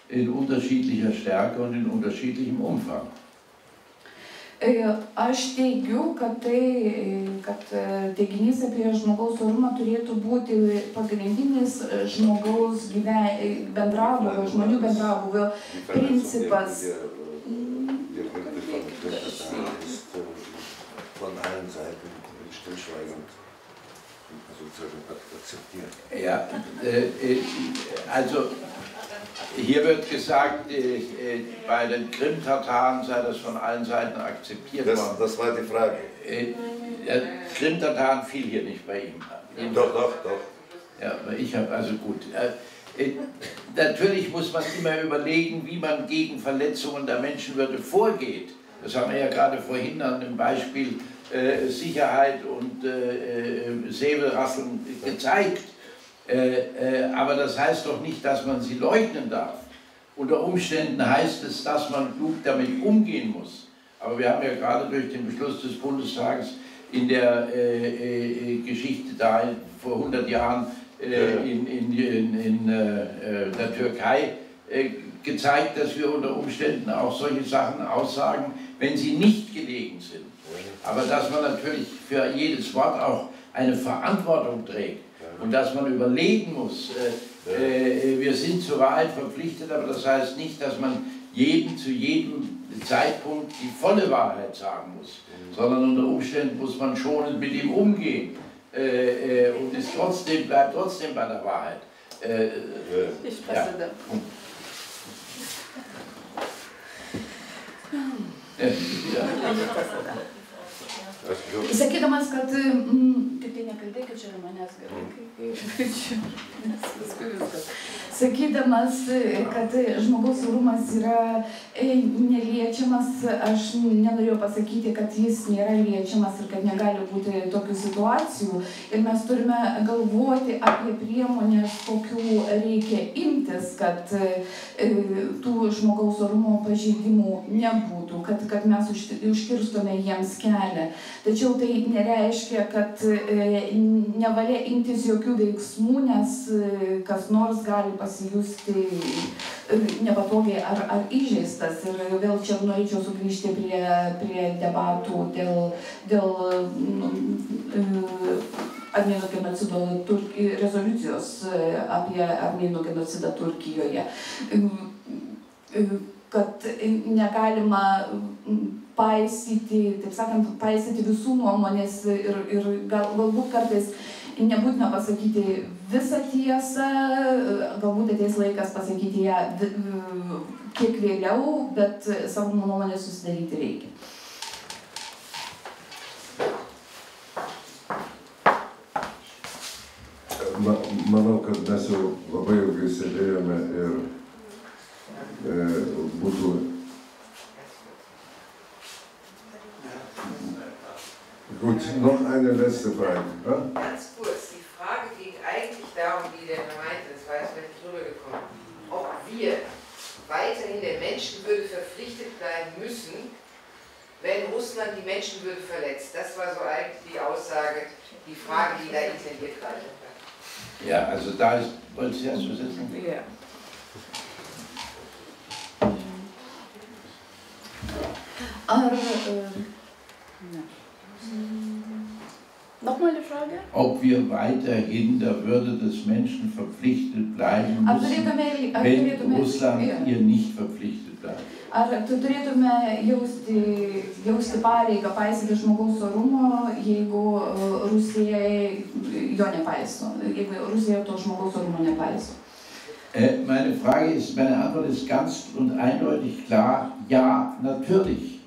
in unterschiedlicher Stärke und in unterschiedlichem Umfang. E, aš teigiu, kad, tai, e, kad e, teiginys apie žmogaus orumą turėtų būti pagrindinis žmogaus gyven... bendrabuvio, žmonių bendrabuvio principas. Ja, äh, also hier wird gesagt, äh, äh, bei den Krim-Tataren sei das von allen Seiten akzeptiert Das, worden. das war die Frage. Äh, Krim-Tataren fiel hier nicht bei ihm. Doch, doch, doch. Ja, aber ich habe also gut. Natürlich muss man immer überlegen, wie man gegen Verletzungen der Menschenwürde vorgeht. Das haben wir ja gerade vorhin an dem Beispiel Sicherheit und Säbelrasseln gezeigt. Äh, äh, aber das heißt doch nicht, dass man sie leugnen darf. Unter Umständen heißt es, dass man klug damit umgehen muss. Aber wir haben ja gerade durch den Beschluss des Bundestages in der äh, äh, Geschichte da vor 100 Jahren äh, in, in, in, in äh, der Türkei gezeigt, dass wir unter Umständen auch solche Sachen aussagen, wenn sie nicht gelegen sind. Aber dass man natürlich für jedes Wort auch eine Verantwortung trägt und dass man überlegen muss, äh, äh, wir sind zur Wahrheit verpflichtet, aber das heißt nicht, dass man jedem zu jedem Zeitpunkt die volle Wahrheit sagen muss, sondern unter Umständen muss man schonend mit ihm umgehen. Äh, äh, und ist trotzdem, bleibt trotzdem bei der Wahrheit. Ich ja. presse da. Äh, ja. Sakydamas, kad mm, tik tai nekalbėkit čia manęs gerai. kai- kai- čia, nes paskui viskas. Sakydamas, kad žmogaus orumas yra e, neliečiamas, aš nenorėjau pasakyti, kad jis nėra liečiamas ir kad negali būti tokių situacijų. Ir mes turime galvoti apie priemonės, kokių reikia imtis, kad e, tų žmogaus orumo pažeidimų nebūtų, kad, kad mes užkirstume jiems kelią. Tačiau tai nereiškia, kad e, nevalia imtis jokių veiksmų, nes e, kas nors gali pasijusti e, nepatogiai ar, ar įžeistas. Ir vėl čia norėčiau sugrįžti prie, prie debatų dėl, dėl nu, armėnų genocido Turki, rezoliucijos apie armėnų genocidą Turkijoje. Kad negalima paisyti, taip sakant, paisyti visų nuomonės ir, ir gal, galbūt kartais nebūtina pasakyti visą tiesą, galbūt ateis laikas pasakyti ją kiek vėliau, bet savo nuomonę susidaryti reikia. Ma, manau, kad mes jau labai ilgai sėdėjome ir e, būtų. Gut, noch eine letzte Frage. Ja? Ganz kurz, die Frage ging eigentlich darum, wie der Herr meinte, das war jetzt vielleicht nicht rübergekommen, ob wir weiterhin der Menschenwürde verpflichtet bleiben müssen, wenn Russland die Menschenwürde verletzt. Das war so eigentlich die Aussage, die Frage, die da intendiert war. ja, also da ist, wollte Sie erst sagen? Ja. Ar, äh, Nochmal die Frage? Ob wir weiterhin der Würde des Menschen verpflichtet bleiben ar müssen, ar wenn Russland ihr nicht verpflichtet bleibt. ar tu turėtume jausti, jausti pareigą paisyti žmogaus orumo, jeigu Rusija jo nepaiso, jeigu Rusija to žmogaus orumo nepaiso. Meine Frage ist, meine Antwort ist ganz und eindeutig klar, ja, natürlich.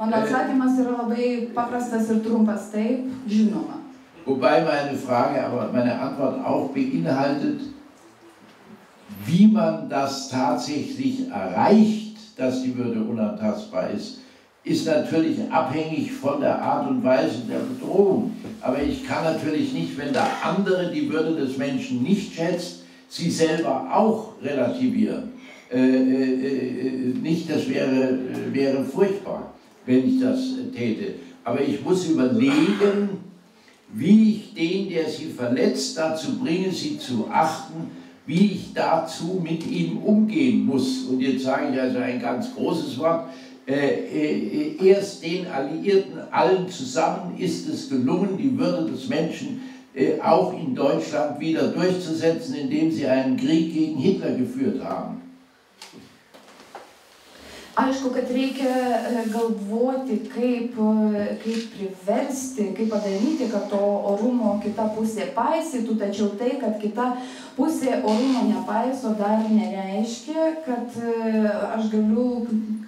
Mano atsakymas yra labai paprastas ir trumpas, taip, žinoma. Wobei meine Frage, aber meine Antwort auch beinhaltet, wie man das tatsächlich erreicht, dass die Würde unantastbar ist, ist natürlich abhängig von der Art und Weise der Bedrohung. Aber ich kann natürlich nicht, wenn der andere die Würde des Menschen nicht schätzt, sie selber auch relativieren. Äh, äh, äh, nicht, das wäre, äh, wäre furchtbar, wenn ich das äh, täte. Aber ich muss überlegen, wie ich den, der sie verletzt, dazu bringe, sie zu achten, wie ich dazu mit ihm umgehen muss. Und jetzt sage ich also ein ganz großes Wort. Äh, äh, erst den Alliierten allen zusammen ist es gelungen, die Würde des Menschen auch in Deutschland wieder durchzusetzen, indem sie einen Krieg gegen Hitler geführt haben. Aišku, kad reikia e, galvoti, kaip, e, kaip priversti, kaip padaryti, kad to orumo kita pusė paisytų, tačiau tai, kad kita pusė orumo nepaiso, dar nereiškia, kad e, aš galiu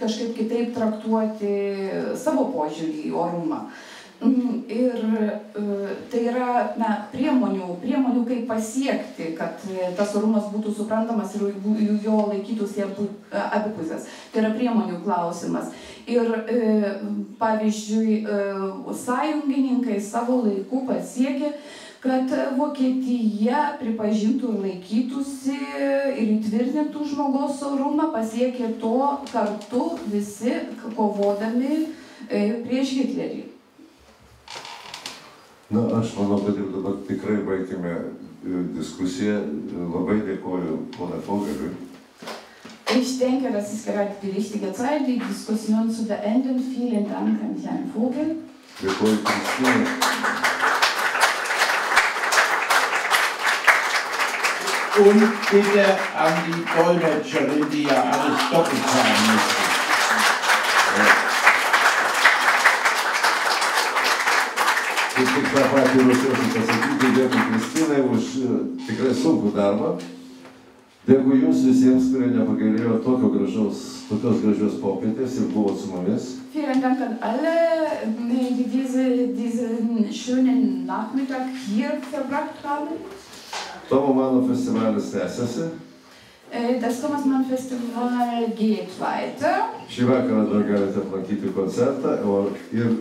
kažkaip kitaip traktuoti savo požiūrį į orumą. Mm, Ir tai yra na, priemonių, priemonių, kaip pasiekti, kad tas orumas būtų suprantamas ir jo laikytųsi abi pusės. Tai yra priemonių klausimas. Ir pavyzdžiui, sąjungininkai savo laiku pasiekė, kad Vokietija pripažintų ir laikytųsi ir įtvirtintų žmogaus orumą, pasiekė to kartu visi kovodami prieš Hitlerį. Na, aš manau, kad jau dabar tikrai baigime e, diskusiją. Labai dėkoju ponai Fogeliui. Ich denke, das ist gerade die richtige Zeit, die Diskussion zu beenden. Vielen Dank an Herrn Vogel. Dėkoju. Und bitte an die Dolmetscherin, die ja alles doppelt sagen müsste. Tą patį ruošiuosi pasakyti, dėkui Kristinai už e, tikrai sunkų darbą. Dėkui Jums visiems, kurie nepagailėjo tokio gražaus, tokios gražios popietės ir buvot su mumis. Vielen Dank an alle, die diese, diesen schönen Nachmittag hier verbracht haben. Tomo mano festivalis tęsiasi. Äh, Das Thomas Mann Festival geht weiter. Šį vakarą dar galite aplankyti koncertą ir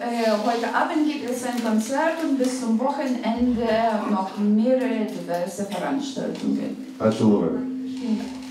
Äh, Heute Abend gibt es ein Konzert und bis zum Wochenende noch mehrere diverse Veranstaltungen. Ačiū